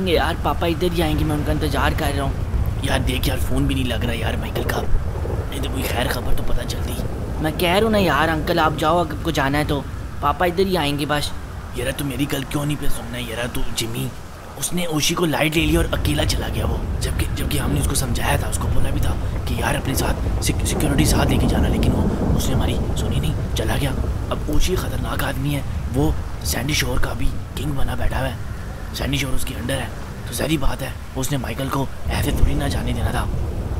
आएँगे यार पापा इधर ही आएँगे मैं उनका इंतज़ार कर रहा हूँ। यार देख यार फ़ोन भी नहीं लग रहा यार माइकल का। नहीं तो कोई खैर खबर तो पता चलती। मैं कह रहा हूँ ना यार अंकल आप जाओ अगर आपको जाना है तो। पापा इधर ही आएँगे बस। यार तू मेरी गल क्यों नहीं पे सुनना है? यार तू जिमी उसने ओशी को लाइट ले लिया और अकेला चला गया वो। जबकि जबकि हमने उसको समझाया था उसको बोला भी था कि यार अपने साथ सिक्योरिटी साथ लेके जाना लेकिन वो उसने हमारी सुनी नहीं चला गया। अब ओशी खतरनाक आदमी है वो सैंडी शोर का भी किंग बना बैठा हुआ है। सैंडी शोर उसके अंडर है। तो जहरी बात है उसने माइकल को ऐसे थोड़ी ना जाने देना था।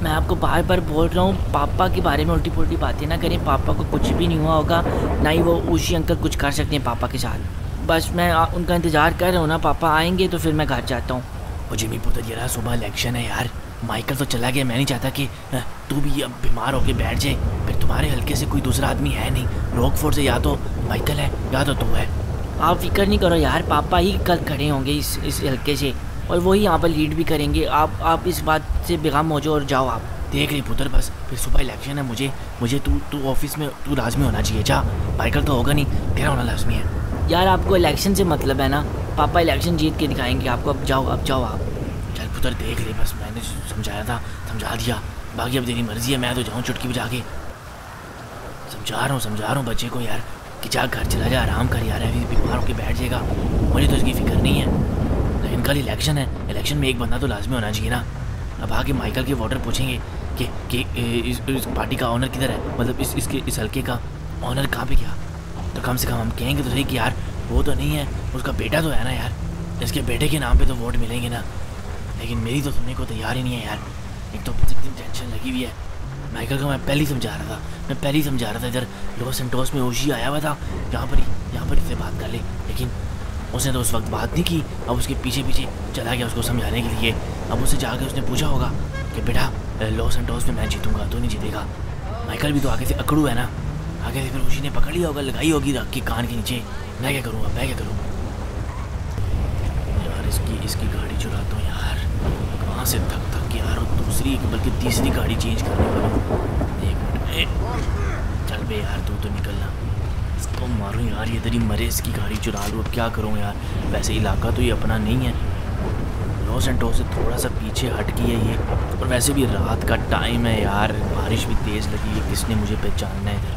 मैं आपको बार बार बोल रहा हूँ पापा के बारे में उल्टी पुल्टी बातें ना करें। पापा को कुछ भी नहीं हुआ होगा ना ही वो ऊशी अंकल कुछ कर सकते हैं पापा के साथ। बस मैं उनका इंतज़ार कर रहा हूँ ना पापा आएँगे तो फिर मैं घर जाता हूँ। वो जिमी पुत्र यार सुबह इलेक्शन है यार। माइकल तो चला गया मैं नहीं चाहता कि तू भी अब बीमार होके बैठ जाए। फिर तुम्हारे हल्के से कोई दूसरा आदमी है नहीं। रोकफोर्ड से या तो माइकल है या तो तू है। आप फ़िक्र नहीं करो यार पापा ही कल खड़े होंगे इस इस हल्के से और वही यहाँ पर लीड भी करेंगे। आप आप इस बात से बेगम हो जाओ और जाओ आप। देख रही पुत्र बस फिर सुबह इलेक्शन है मुझे मुझे तू तू ऑफ़िस में तू लाजमी होना चाहिए जा। माइकल तो होगा नहीं तेरा होना लाजमी है। यार आपको इलेक्शन से मतलब है ना? पापा इलेक्शन जीत के दिखाएँगे आपको अब जाओ अब जाओ आप। चल पुत्र देख ले बस मैंने समझाया था समझा दिया। बाकी अब तेरी मर्ज़ी है मैं तो जाऊँ चुटकी बजा के समझा रहा हूँ समझा रहा हूँ बच्चे को यार कि जा घर चला जा आराम कर यार अभी बीमार होकर बैठ जाएगा। मुझे तो इसकी फ़िक्र नहीं है। लेकिन कल इलेक्शन है। इलेक्शन में एक बंदा तो लाजमी होना चाहिए ना। अब आके माइकल के वोटर पूछेंगे कि कि इस, इस पार्टी का ऑनर किधर है? मतलब इस इसके इस हल्के का ऑनर कहाँ पे गया? तो कम से कम हम कहेंगे तो सही कि यार वो तो नहीं है। उसका बेटा तो है ना यार। इसके बेटे के नाम पे तो वोट मिलेंगे ना। लेकिन मेरी तो सुनने को तैयार ही नहीं है यार। एक तो टेंशन लगी हुई है। माइकल को मैं पहले ही समझा रहा था। मैं पहले ही समझा रहा था इधर लॉस एंटोस में ओशी आया हुआ था। यहाँ पर ही, यहाँ पर इससे बात कर ले। लेकिन उसने तो उस वक्त बात नहीं की। अब उसके पीछे पीछे चला गया उसको समझाने के लिए। अब उससे जाकर उसने पूछा होगा कि बेटा, लॉस एंटोस में मैं जीतूँगा तो नहीं जीतेगा। माइकल भी तो आगे से अकड़ू है ना। आगे से फिर उसी ने पकड़ लिया होगा, लगाई होगी रख के कान के नीचे। मैं क्या करूँगा मैं क्या करूँगा यार, इसकी इसकी गाड़ी चुराता हूँ कहाँ से थक थक के यार दूसरी बल्कि तीसरी गाड़ी चेंज करने वाला हूँ। एक मिनट चल बे यार, तू तो निकलना। इसको मारूँ यार इधर ही मरे इसकी गाड़ी चुरा लूँ। अब क्या करूँ यार? वैसे इलाका तो ये अपना नहीं है। लॉस एंटो से थोड़ा सा पीछे हट गई है ये। और वैसे भी रात का टाइम है यार। बारिश भी तेज़ लगी है, किसने मुझे पहचानना है इधर?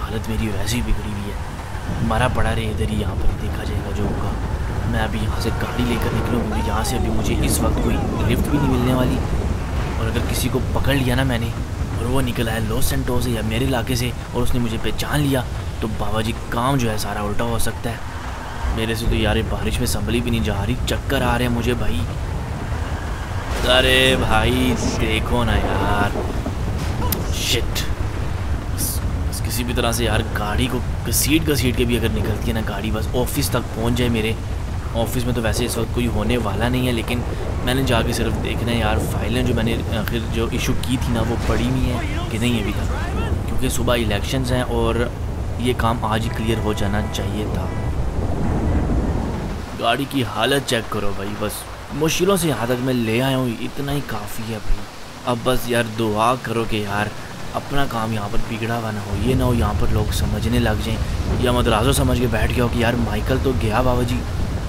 हालत मेरी वैसे ही बिगड़ी हुई है। मरा पड़ा रहे इधर ही, यहाँ पर देखा जाएगा जो होगा। मैं अभी यहाँ से गाड़ी लेकर निकलूँ क्योंकि यहाँ से अभी मुझे इस वक्त कोई लिफ्ट भी नहीं मिलने वाली। और अगर किसी को पकड़ लिया ना मैंने, और वो निकल आया लॉस सेंटो से या मेरे इलाके से, और उसने मुझे पहचान लिया तो बाबा जी काम जो है सारा उल्टा हो सकता है। मेरे से तो यार बारिश में संभली भी नहीं जा रही चक्कर आ रहे हैं मुझे भाई। अरे भाई, देखो ना यार। शिट किसी भी तरह से यार गाड़ी को घसीट घसीट के भी अगर निकलती है ना गाड़ी, बस ऑफ़िस तक पहुँच जाए मेरे। ऑफ़िस में तो वैसे इस वक्त कोई होने वाला नहीं है, लेकिन मैंने जाके सिर्फ़ देखना है यार, फाइलें जो मैंने आखिर जो इशू की थी ना, वो पड़ी हुई हैं कि नहीं अभी तक। क्योंकि सुबह इलेक्शंस हैं और ये काम आज ही क्लियर हो जाना चाहिए था। गाड़ी की हालत चेक करो भाई, बस मुश्किलों से यहाँ तक मैं ले आया हूँ, इतना ही काफ़ी है भाई। अब बस यार दुआ करो कि यार अपना काम यहाँ पर बिगड़ा हुआ ना हो, ये ना हो यहाँ पर लोग समझने लग जाएँ। या मदराजो समझ के बैठ गया हो कि यार माइकल तो गया बाबा जी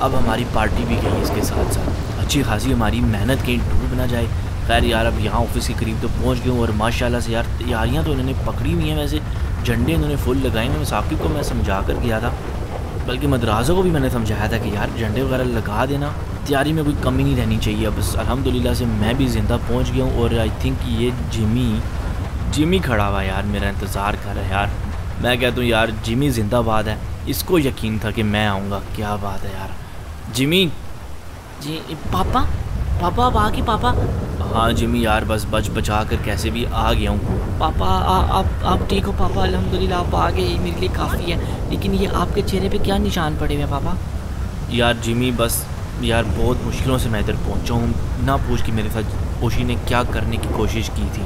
अब हमारी पार्टी भी गई इसके साथ साथ। अच्छी खासी हमारी मेहनत कहीं डूब ना जाए। खैर यार, अब यहाँ ऑफ़िस के करीब तो पहुँच गए और माशाल्लाह से यार, तैयारियाँ तो इन्होंने पकड़ी हुई हैं वैसे। झंडे इन्होंने फुल लगाए हैं। साकिब को मैं समझा कर गया था, बल्कि मदराजों को भी मैंने समझाया था कि यार, झंडे वगैरह लगा देना। तैयारी में कोई कमी नहीं रहनी चाहिए। अब अलहमदिल्ला से मैं भी ज़िंदा पहुँच गया हूँ और आई थिंक ये जिमी जिमी खड़ा हुआ यार, मेरा इंतज़ार कर रहा है यार। मैं कहता हूँ, यार, जिमी जिंदाबाद है। इसको यकीन था कि मैं आऊँगा। क्या बात है यार। जिमी। जी पापा? पापा आप आ गए पापा। हाँ जिमी यार बस बच बचा कर कैसे भी आ गया हूँ। पापा आप आप ठीक हो? पापा अल्हम्दुलिल्लाह आप आ गए मेरे लिए काफ़ी है। लेकिन ये आपके चेहरे पे क्या निशान पड़े हुए हैं पापा? यार जिमी बस यार बहुत मुश्किलों से मैं इधर पहुँचा हूँ। ना पूछ के मेरे साथ ओशी ने क्या करने की कोशिश की थी।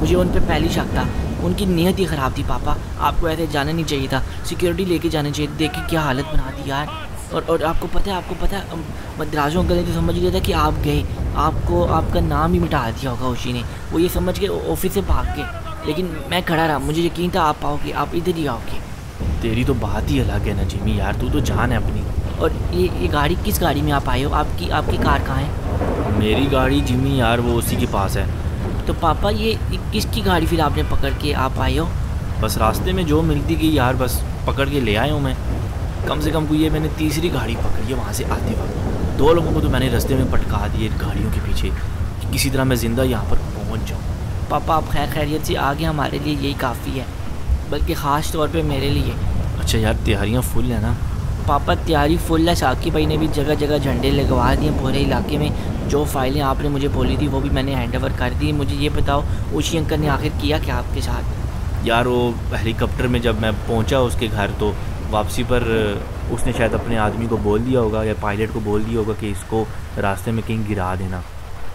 मुझे उन पर पहली शक था। उनकी नीयत ही ख़राब थी पापा। आपको ऐसे जाना नहीं चाहिए था। सिक्योरिटी लेके जाना चाहिए। देखिए क्या हालत बना दी यार। और और आपको पता है आपको पता है मद्राजों अंकल ने तो समझ लिया था कि आप गए आपको आपका नाम ही मिटा दिया होगा उसी ने। वो ये समझ के ऑफ़िस से भाग के लेकिन मैं खड़ा रहा मुझे यकीन था आप आओगे आप इधर ही आओगे। तेरी तो बात ही अलग है ना जिमी यार तू तो जान है अपनी। और ये ये गाड़ी किस गाड़ी में आप आए हो? आपकी आपकी कार कहाँ है? मेरी गाड़ी जिमी यार वो उसी के पास है। तो पापा ये किसकी गाड़ी फिर आपने पकड़ के आप आए हो? बस रास्ते में जो मिलती गई यार बस पकड़ के ले आया हूँ मैं। कम से कम कोई ये मैंने तीसरी गाड़ी पकड़ी है वहाँ से आते वक्त। दो लोगों को तो मैंने रास्ते में पटका दिए गाड़ियों के पीछे। कि किसी तरह मैं ज़िंदा यहाँ पर पहुँच जाऊँ। पापा आप खैर खैरियत से आगे हमारे लिए यही काफ़ी है बल्कि ख़ास तौर पर मेरे लिए। अच्छा यार तैयारियाँ फुल है ना? पापा तैयारी फुल है। साकी भाई ने भी जगह जगह झंडे लगवा दिए पूरे इलाके में। जो फाइलें आपने मुझे बोली थी वो भी मैंने हैंड ओवर कर दी। मुझे ये बताओ उसी अंकल ने आखिर किया क्या आपके साथ? यार वो हेलीकॉप्टर में जब मैं पहुँचा उसके घर तो वापसी पर उसने शायद अपने आदमी को बोल दिया होगा या पायलट को बोल दिया होगा कि इसको रास्ते में कहीं गिरा देना।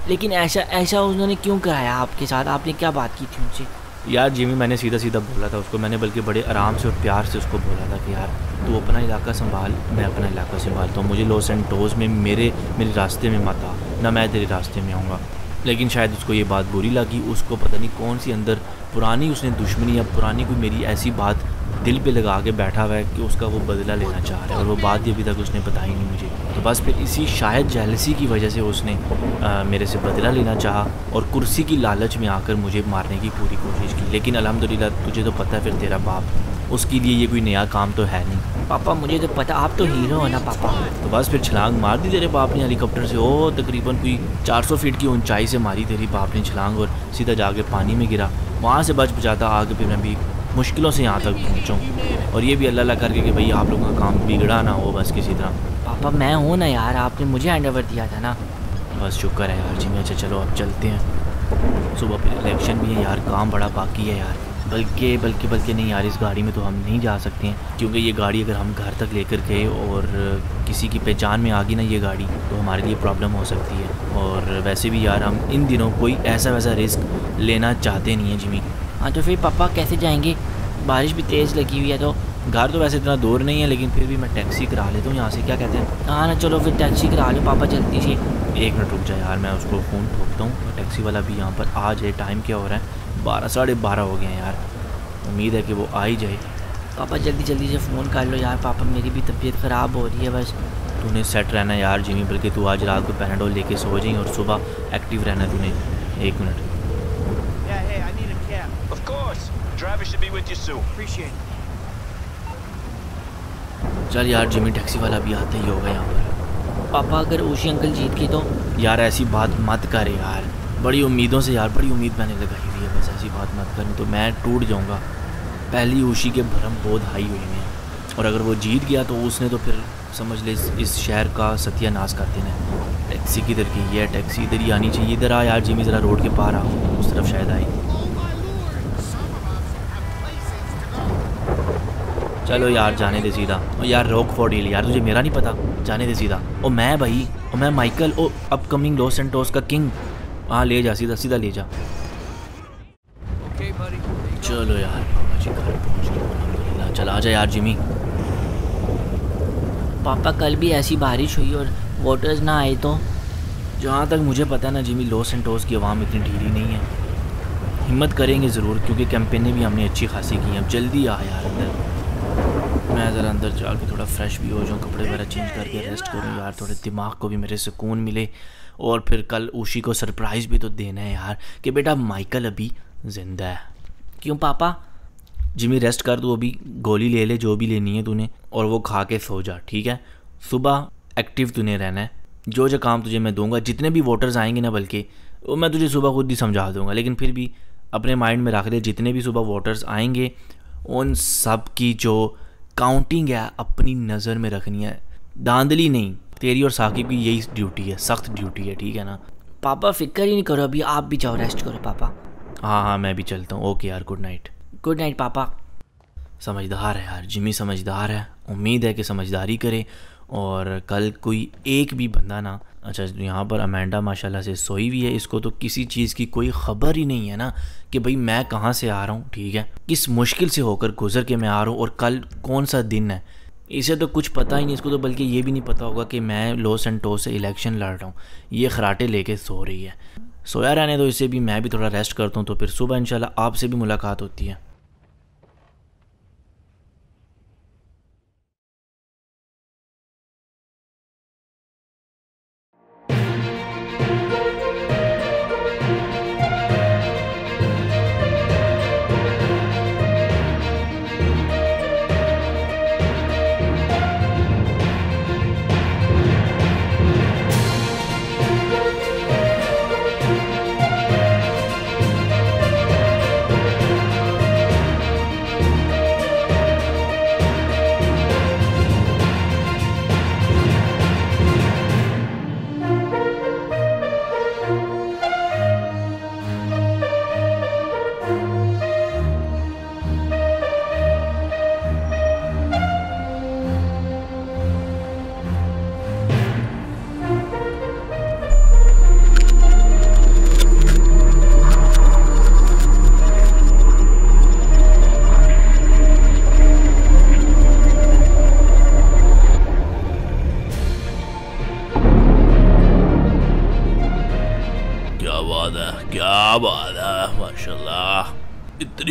लेकिन ऐसा ऐसा उन्होंने क्यों कराया आपके साथ? आपने क्या बात की थी उनसे? यार जिमी मैंने सीधा सीधा बोला था उसको। मैंने बल्कि बड़े आराम से और प्यार से उसको बोला था कि यार तू अपना इलाका संभाल मैं अपना इलाका संभालता हूँ। मुझे लॉस एंड टोज में मेरे मेरे रास्ते में मत आ ना मैं तेरे रास्ते में आऊँगा। लेकिन शायद उसको ये बात बुरी लगी। उसको पता नहीं कौन सी अंदर पुरानी उसने दुश्मनी या पुरानी कोई मेरी ऐसी बात दिल पे लगा के बैठा हुआ है कि उसका वो बदला लेना चाह रहा है और वो बात ही अभी तक उसने बताई नहीं मुझे। तो बस फिर इसी शायद जैलसी की वजह से उसने आ, मेरे से बदला लेना चाहा और कुर्सी की लालच में आकर मुझे मारने की पूरी कोशिश की। लेकिन अलहमदिल्ला तुझे तो पता है फिर तेरा बाप उसके लिए ये कोई नया काम तो है नहीं। पापा मुझे तो पता आप तो हीरो हो ना पापा। तो बस फिर छलांग मार दी तेरे बाप ने हेलीकॉप्टर से। ओ तकरीबन कोई 400 फीट की ऊंचाई से मारी तेरी बाप ने छलांग और सीधा जाके पानी में गिरा। वहाँ से बच बचाता आगे फिर मैं भी मुश्किलों से यहाँ तक पहुँचूँ। और ये भी अल्लाह अल्लाह करके कि भाई आप लोगों का काम बिगड़ा ना हो बस किसी तरह। पापा मैं हूँ ना यार आपने मुझे हैंड ओवर दिया था ना। बस शुक्र है यार जी अच्छा चलो अब चलते हैं। सुबह फिर इलेक्शन भी है यार काम बड़ा बाकी है यार। बल्कि बल्कि बल्कि नहीं यार इस गाड़ी में तो हम नहीं जा सकते हैं। क्योंकि ये गाड़ी अगर हम घर तक लेकर गए और किसी की पहचान में आ गई ना ये गाड़ी तो हमारे लिए प्रॉब्लम हो सकती है। और वैसे भी यार हम इन दिनों कोई ऐसा वैसा रिस्क लेना चाहते नहीं हैं जिमी हाँ तो फिर पापा कैसे जाएँगे? बारिश भी तेज़ लगी हुई है तो घर तो वैसे इतना दूर नहीं है लेकिन फिर भी मैं टैक्सी करा लेता हूँ यहाँ से क्या कहते हैं? हाँ ना चलो फिर टैक्सी करा लो पापा जल्दी से। एक मिनट रुक जाए यार मैं उसको फ़ोन ठोकता हूँ। टैक्सी वाला भी यहाँ पर आ जाए टाइम क्या हो रहा है? बारह साढ़े बारह हो गए हैं यार। उम्मीद है कि वो आ ही जाए। पापा जल्दी जल्दी से फ़ोन कर लो यार पापा मेरी भी तबीयत ख़राब हो रही है बस। तूने सेट रहना यार जिमी बल्कि तू आज रात को पैनाडोल लेके सो जाए और सुबह एक्टिव रहना तूने। एक मिनट। चल यार जिमी टैक्सी वाला भी आता ही होगा यहाँ पर पापा अगर ओशी अंकल जीत गए तो? यार ऐसी बात मत कर यार। बड़ी उम्मीदों से यार बड़ी उम्मीद मैंने लगाई हुई है बस ऐसी बात मत कर तो मैं टूट जाऊँगा। पहली ऊशी के भरम बहुत हाई हुए हैं। और अगर वो जीत गया तो उसने तो फिर समझ ले इस शहर का सत्यानाश कर देना है। टैक्सी किधर की? है टैक्सी इधर ही आनी चाहिए। इधर आ यार जिमी ज़रा रोड के पार आओ। उस तरफ़ शायद आई चलो यार जाने दे सीधा। ओ यार रोक फॉर डील यार तुझे मेरा नहीं पता। जाने दे सीधा। ओ मैं भाई ओ मैं Michael O upcoming Los and Santos का किंग। हाँ ले जा सीधा सीधा ले जा। चलो यार बाबा जी घर पहुँच गए। चल आ जा यार जिमी। पापा कल भी ऐसी बारिश हुई और वोटर्स ना आए तो? जहाँ तक मुझे पता है ना जिमी लॉस एंड एंटोस की आवाम इतनी ढीली नहीं है। हिम्मत करेंगे ज़रूर क्योंकि कैंपेनें भी हमने अच्छी खासी की हैं। अब जल्दी आ यार अंदर। मैं ज़रा अंदर जाके थोड़ा फ्रेश भी हो जाऊँ, कपड़े वगैरह चेंज करके रेस्ट करूँ, यार, थोड़े दिमाग को भी मेरे सुकून मिले। और फिर कल ऊशी को सरप्राइज़ भी तो देना है यार कि बेटा माइकल अभी ज़िंदा है। क्यों पापा? जिमी रेस्ट कर तू अभी गोली ले ले, जो भी लेनी है तूने, और वो खा के सो जा, ठीक है? सुबह एक्टिव तूने रहना है। जो जो काम तुझे मैं दूँगा, जितने भी वोटर्स आएँगे ना बल्कि, वो मैं तुझे सुबह खुद ही समझा दूँगा, लेकिन फिर भी अपने माइंड में रख ले जितने भी सुबह वोटर्स आएँगे, उन सब की जो काउंटिंग है अपनी नज़र में रखनी है। धांधली नहीं तेरी और साकिब की यही ड्यूटी है सख्त ड्यूटी है ठीक है ना? पापा फ़िक्र ही नहीं करो अभी आप भी जाओ रेस्ट करो पापा। हाँ हाँ मैं भी चलता हूँ। ओके यार गुड नाइट गुड नाइट पापा। समझदार है यार जिमी समझदार है। उम्मीद है कि समझदारी करे और कल कोई एक भी बंदा ना अच्छा यहाँ पर अमेंडा माशाल्लाह से सोई हुई है। इसको तो किसी चीज़ की कोई ख़बर ही नहीं है ना कि भाई मैं कहाँ से आ रहा हूँ, ठीक है? किस मुश्किल से होकर गुजर के मैं आ रहा हूँ और कल कौन सा दिन है? इसे तो कुछ पता ही नहीं, इसको तो बल्कि ये भी नहीं पता होगा कि मैं लॉस एंड टोस से इलेक्शन लड़ रहा हूँ। ये खराटे लेके सो रही है। सोया रहने तो इसे भी मैं भी थोड़ा रेस्ट करता हूँ तो फिर सुबह इंशाल्लाह आपसे भी मुलाकात होती है।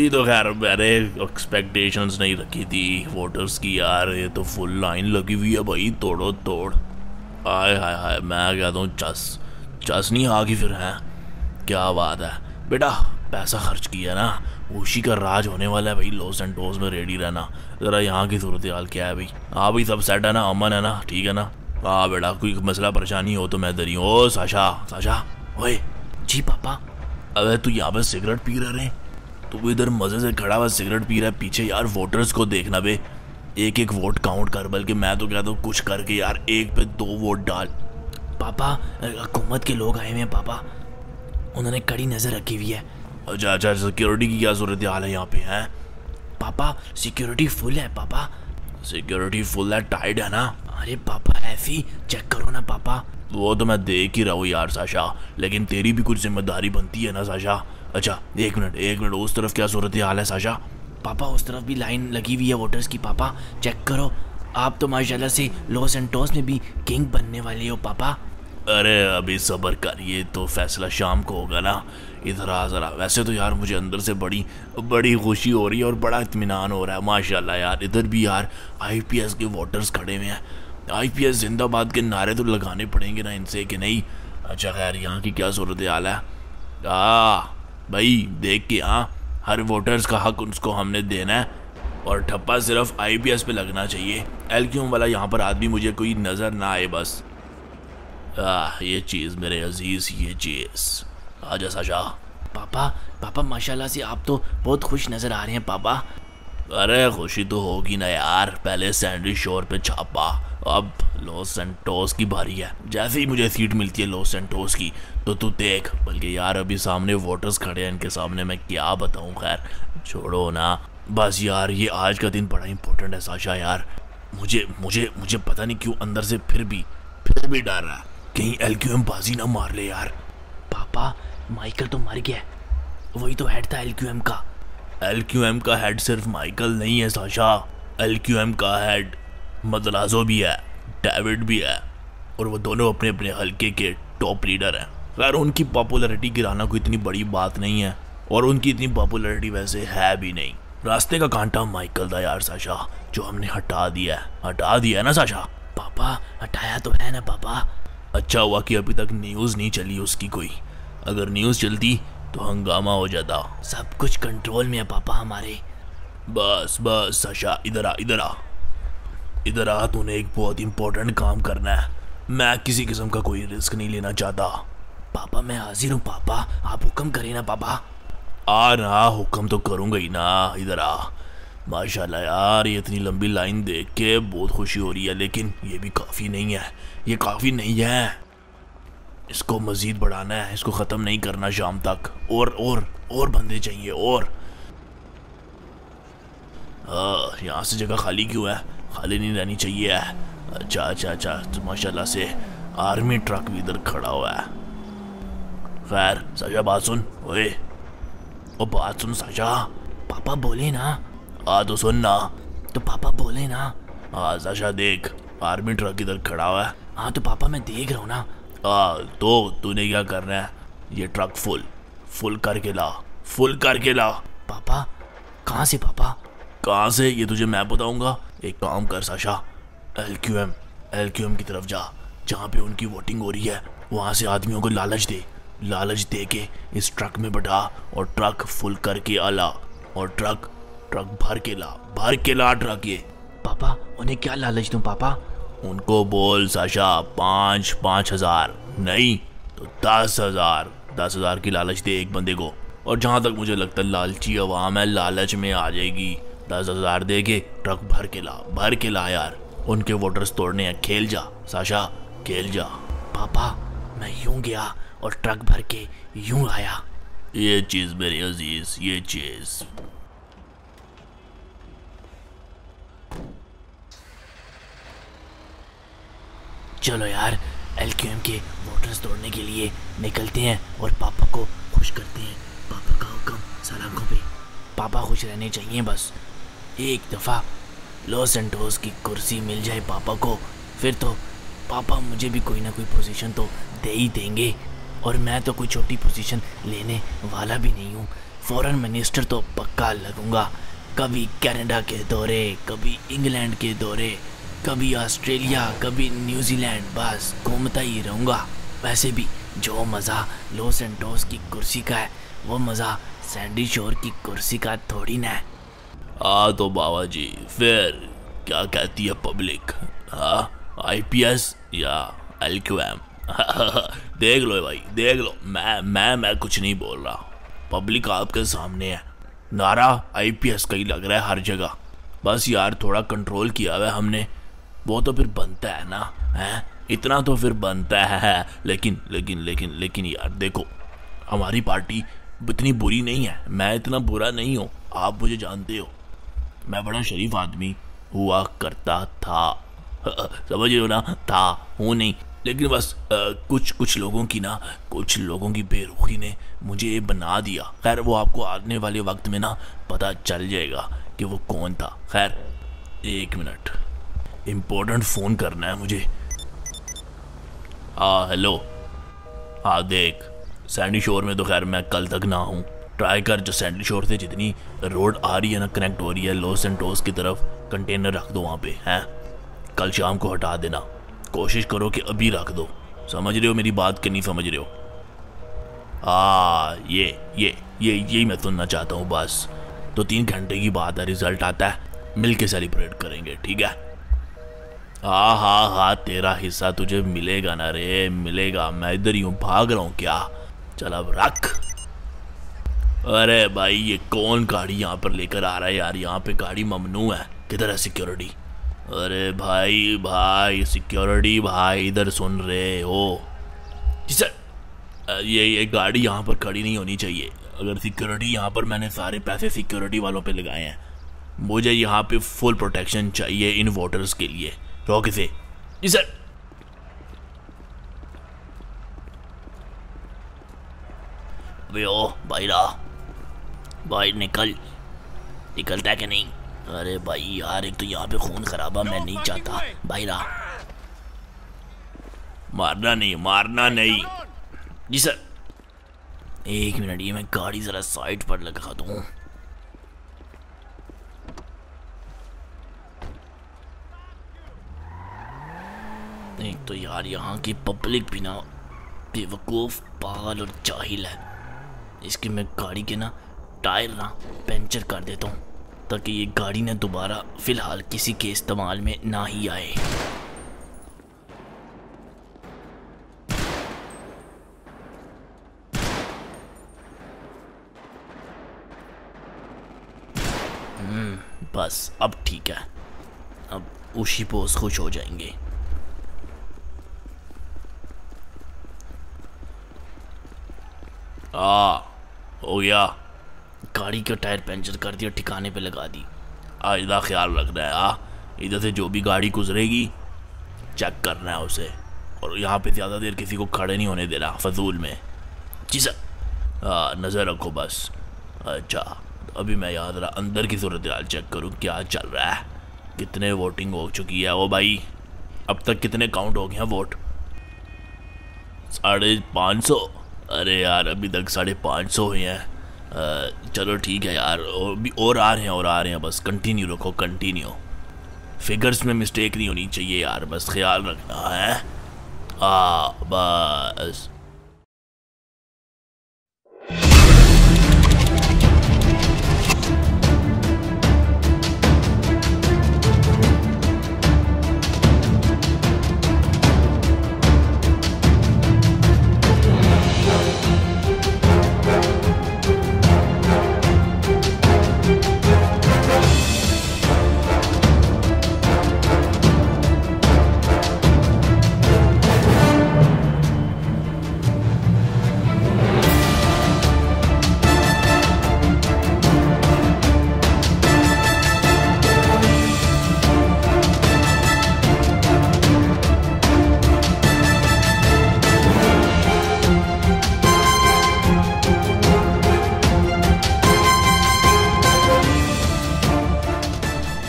इतनी तो खैर मैंने एक्सपेक्टेशंस नहीं रखी थी वोटर्स की यार, ये तो फुल लाइन लगी हुई है भाई, तोड़ो, तोड़। आय हाय हाय, मैं कहता हूँ चस चस नहीं आ गई फिर हैं। क्या बात है। बेटा, पैसा खर्च किया ना, उसी का राज होने वाला है भाई लॉस एंड टोस में रेडी रहना। ज़रा यहाँ की सूरत हाल क्या है भाई। हाँ भाई, सब सेट है ना, अमन है ना, ठीक है ना? हाँ बेटा, कोई मसला, परेशानी हो तो मैं दरी हूँ ओ, साशा साशा, ओए, जी पापा। अबे, तू यहाँ पे सिगरेट पी रहे तू इधर मज़े से खड़ा हुआ सिगरेट पी रहा है, पीछे यार वोटर्स को देखना बे। एक एक वोट काउंट कर, बल्कि मैं तो कहता हूँ कुछ करके यार, एक पे दो वोट डाल। पापा, हुकूमत के लोग आए हुए हैं, पापा। उन्होंने कड़ी नज़र रखी हुई है। अच्छा अच्छा सिक्योरिटी की क्या सूरत हाल है यहाँ पे, हैं? पापा सिक्योरिटी फुल है, पापा। सिक्योरिटी फुल है टाइट है ना? अरे पापा ऐसी चेक करो ना, पापा। वो तो मैं देख ही रहा हूँ यार, साशा। लेकिन तेरी भी कुछ ज़िम्मेदारी बनती है ना, साशा? अच्छा एक मिनट एक मिनट, उस तरफ़ क्या सूरत हाल है साशा? पापा, उस तरफ़ भी लाइन लगी हुई है वोटर्स की, पापा चेक करो। आप तो माशाल्लाह से लॉस एंड टॉस में भी किंग बनने वाले हो, पापा। अरे, अभी सब्र करिए तो फैसला शाम को होगा ना। इधर आ ज़रा, वैसे तो यार मुझे अंदर से बड़ी बड़ी खुशी हो रही है और बड़ा इतमान हो रहा है, माशाल्लाह यार। इधर भी यार आईपीएस के वोटर्स खड़े हुए हैं। आईपीएस जिंदाबाद के नारे तो लगाने पड़ेंगे ना इनसे कि नहीं? अच्छा खैर, यहाँ की क्या सूरत हाल है? आ भाई देख के हाँ हर वोटर्स का हक उसको हमने देना है और ठप्पा सिर्फ़ आईपीएस पे लगना चाहिए। एल वाला यहाँ पर आदमी मुझे कोई नज़र ना आए बस। आ, ये चीज़ मेरे अज़ीज़ ये चीज़। आजा साशा पापा पापा माशाल्लाह से आप तो बहुत खुश नज़र आ रहे हैं पापा। अरे खुशी तो होगी ना यार पहले सैंडी शोर पे छापा। अब लॉस सेंटोस की बारी है। जैसे ही मुझे सीट मिलती है लॉस सेंटोस की तो तू देख। बल्कि यार, अभी सामने वोटर्स खड़े हैं इनके सामने, मैं क्या बताऊँ? खैर, छोड़ो ना। बस यार, ये आज का दिन बड़ा इंपॉर्टेंट है साशा यार। मुझे मुझे मुझे पता नहीं क्यों अंदर से फिर भी फिर भी डर रहा कहीं एल क्यू एम बाजी ना मार ले यार। पापा माइकल तो मर गया वही तो हेड था एल क्यू एम का। एलक्यूएम का हेड सिर्फ़ माइकल नहीं है साशा। एल का हेड मदराजो भी है डेविड भी है, और वो दोनों अपने अपने हल्के के टॉप लीडर हैं। खैर, उनकी पॉपुलैरिटी गिराना कोई इतनी बड़ी बात नहीं है, और उनकी इतनी पॉपुलैरिटी वैसे है भी नहीं। रास्ते का कांटा माइकल दा यार, साशा, जो हमने हटा दिया है। हटा दिया है ना, साशा? पापा, हटाया तो है ना, पापा। अच्छा हुआ कि अभी तक न्यूज़ नहीं चली उसकी कोई। अगर न्यूज़ चलती तो हंगामा हो जाता। सब कुछ कंट्रोल में है, पापा, हमारे। बस बस, साशा, इधर आ इधर आ। इधर आ, तूने एक बहुत इंपॉर्टेंट काम करना है। मैं किसी किस्म का कोई रिस्क नहीं लेना चाहता। पापा, मैं हाजिर हूँ, पापा। आप हुक्म करें ना, पापा। आ ना, हुक्म तो करूँगा ही ना। इधर आ। माशाल्लाह यार, ये इतनी लंबी लाइन देख के बहुत खुशी हो रही है, लेकिन ये भी काफ़ी नहीं है। ये काफ़ी नहीं है। इसको मज़ीद बढ़ाना है, इसको ख़त्म नहीं करना शाम तक। और और और बंदे चाहिए, और। यहाँ से जगह खाली क्यों है? खाली नहीं रहनी चाहिए। अच्छा अच्छा अच्छा। तो माशाल्लाह से आर्मी ट्रक भी इधर खड़ा हुआ है। खैर साशा बात सुन। ओए ओ बात सुन साशा पापा बोले ना। आ तो सुन ना। तो पापा बोले ना। हाँ साशा देख। आर्मी ट्रक इधर खड़ा हुआ है। हाँ तो पापा मैं देख रहा हूँ ना। आ, तो तूने क्या करना है? ये ट्रक फुल। फुल करके ला। फुल करके ला। पापा कहाँ से पापा? कहाँ से? ये तुझे मैं बताऊँगा। एक काम कर, Sasha. L Q M L Q M की तरफ़ जा। जहाँ पे उनकी वोटिंग हो रही है, वहाँ से आदमियों को लालच दे। लालच दे के इस ट्रक में बैठा और ट्रक फुल करके आला और ट्रक ट्रक भर के ला, भर के ला ट्रक ये। पापा, उन्हें क्या लालच दूँ, पापा? उनको बोल, साशा, पाँच पाँच हज़ार। नहीं तो दस हज़ार। दस हज़ार की लालच दे एक बंदे को। और जहाँ तक मुझे लगता है, लालची अवाम है, लालच में आ जाएगी। दस हज़ार दे के ट्रक भर के ला, भर के ला यार। उनके वोटर्स तोड़ने हैं। खेल जा, साशा, खेल जा। पापा, मैं यूँ गया और ट्रक भर के यूँ आया। ये चीज़ मेरे अज़ीज़, ये चीज़। चलो यार एल के वोटर्स तोड़ने के लिए निकलते हैं और पापा को खुश करते हैं। पापा का हुक्म, सलाखों पे। पापा खुश रहने चाहिए बस। एक दफ़ा लॉस सेंटोस की कुर्सी मिल जाए पापा को, फिर तो पापा मुझे भी कोई ना कोई पोजीशन तो दे ही देंगे। और मैं तो कोई छोटी पोजीशन लेने वाला भी नहीं हूँ। फॉरेन मिनिस्टर तो पक्का लगूँगा। कभी कनाडा के दौरे, कभी इंग्लैंड के दौरे, कभी ऑस्ट्रेलिया कभी न्यूजीलैंड बस घूमता ही रहूँगा। वैसे भी जो मज़ा लॉस एंटोस की कुर्सी का है, वो मज़ा सैंडी शोर की कुर्सी का थोड़ी ना है। हाँ तो बाबा जी फिर क्या कहती है पब्लिक हाँ आईपीएस या एलक्यूएम देख लो भाई, देख लो। मैं मैं मैं कुछ नहीं बोल रहा। पब्लिक आपके सामने है। नारा आईपीएस का ही लग रहा है हर जगह। बस यार, थोड़ा कंट्रोल किया हुआ हमने। वो तो फिर बनता है ना, है? इतना तो फिर बनता है। लेकिन लेकिन लेकिन लेकिन यार, देखो, हमारी पार्टी इतनी बुरी नहीं है। मैं इतना बुरा नहीं हूँ। आप मुझे जानते हो। मैं बड़ा शरीफ आदमी हुआ करता था। समझ हो ना? था हूँ नहीं। लेकिन बस आ, कुछ कुछ लोगों की ना कुछ लोगों की बेरुखी ने मुझे बना दिया। खैर वो आपको आने वाले वक्त में ना पता चल जाएगा कि वो कौन था। खैर एक मिनट। इम्पोर्टेंट फ़ोन करना है मुझे। हाँ हेलो। हाँ देख सैंडी शोर में तो खैर मैं कल तक ना हूँ। ट्राई कर जो सैंडी शोर से जितनी रोड आ रही है ना कनेक्ट हो रही है लॉस एंड टोस की तरफ़ कंटेनर रख दो वहाँ पे, हैं? कल शाम को हटा देना। कोशिश करो कि अभी रख दो। समझ रहे हो मेरी बात कि नहीं समझ रहे हो? हाँ ये ये ये, यही मैं सुनना चाहता हूँ, बस। तो तीन घंटे की बात है रिज़ल्ट आता है। मिल के सेलिब्रेट करेंगे, ठीक है? हाँ हाँ हाँ तेरा हिस्सा तुझे मिलेगा ना रे, मिलेगा। मैं इधर ही हूँ, भाग रहा हूँ क्या? चल अब रख। अरे भाई, ये कौन गाड़ी यहाँ पर लेकर आ रहा है यार? यहाँ पे गाड़ी ममनू है। किधर है सिक्योरिटी अरे भाई भाई सिक्योरिटी भाई, इधर सुन रहे हो। जी सर ये ये गाड़ी यहाँ पर खड़ी नहीं होनी चाहिए। अगर सिक्योरिटी यहाँ पर मैंने सारे पैसे सिक्योरिटी वालों पे लगाए हैं, मुझे यहाँ पे फुल प्रोटेक्शन चाहिए इन वोटर्स के लिए। रोक से जी सर। भाई रहा भाई निकल। निकलता है कि नहीं? अरे भाई यार, एक तो यहाँ पे खून खराबा मैं नहीं चाहता। भाई रहा। मारना नहीं मारना नहीं। जी सर। एक मिनट, ये मैं गाड़ी ज़रा साइड पर लगा दूँ। एक तो यार यहाँ की पब्लिक भी ना बेवकूफ़, पागल और जाहिल है। इसकी मैं गाड़ी के ना टायर ना पंचर कर देता हूँ, ताकि ये गाड़ी ना दोबारा फ़िलहाल किसी के इस्तेमाल में ना ही आए। बस, अब ठीक है। अब उसी पोस खुश हो जाएँगे। आ, हो गया। गाड़ी का टायर पंचर कर दिया ठिकाने पे लगा दी। का ख्याल रखना है आ इधर से जो भी गाड़ी गुजरेगी चेक करना है उसे। और यहाँ पे ज़्यादा देर किसी को खड़े नहीं होने देना, फजूल में। जी सर। हाँ नज़र रखो बस। अच्छा अभी मैं याद रहा अंदर की सूरत हाल चेक करूँ, क्या चल रहा है? कितने वोटिंग हो चुकी है वो भाई? अब तक कितने काउंट हो गए हैं वोट साढ़े पाँच सौ? अरे यार, अभी तक साढ़े पाँच सौ हुए हैं। चलो ठीक है यार और भी और आ रहे हैं, और आ रहे हैं, बस कंटिन्यू रखो कंटिन्यू फिगर्स में मिस्टेक नहीं होनी चाहिए यार, बस ख्याल रखना है। आ, बस।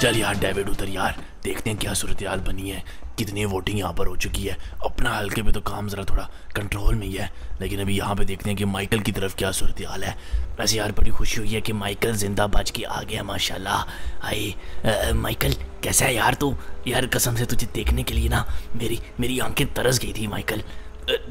चल यार डेविड उतर यार। देखते हैं क्या सूरत हाल बनी है। कितनी वोटिंग यहाँ पर हो चुकी है। अपना हल्के पे तो काम ज़रा थोड़ा कंट्रोल में ही है। लेकिन अभी यहाँ पे देखते हैं कि माइकल की तरफ़ क्या सूरत हाल है। वैसे यार बड़ी खुशी हुई है कि माइकल ज़िंदा बच के आ गया माशाल्लाह। आई अ, माइकल कैसा है यार तू? यार कसम से तुझे देखने के लिए ना मेरी मेरी आँखें तरस गई थी माइकल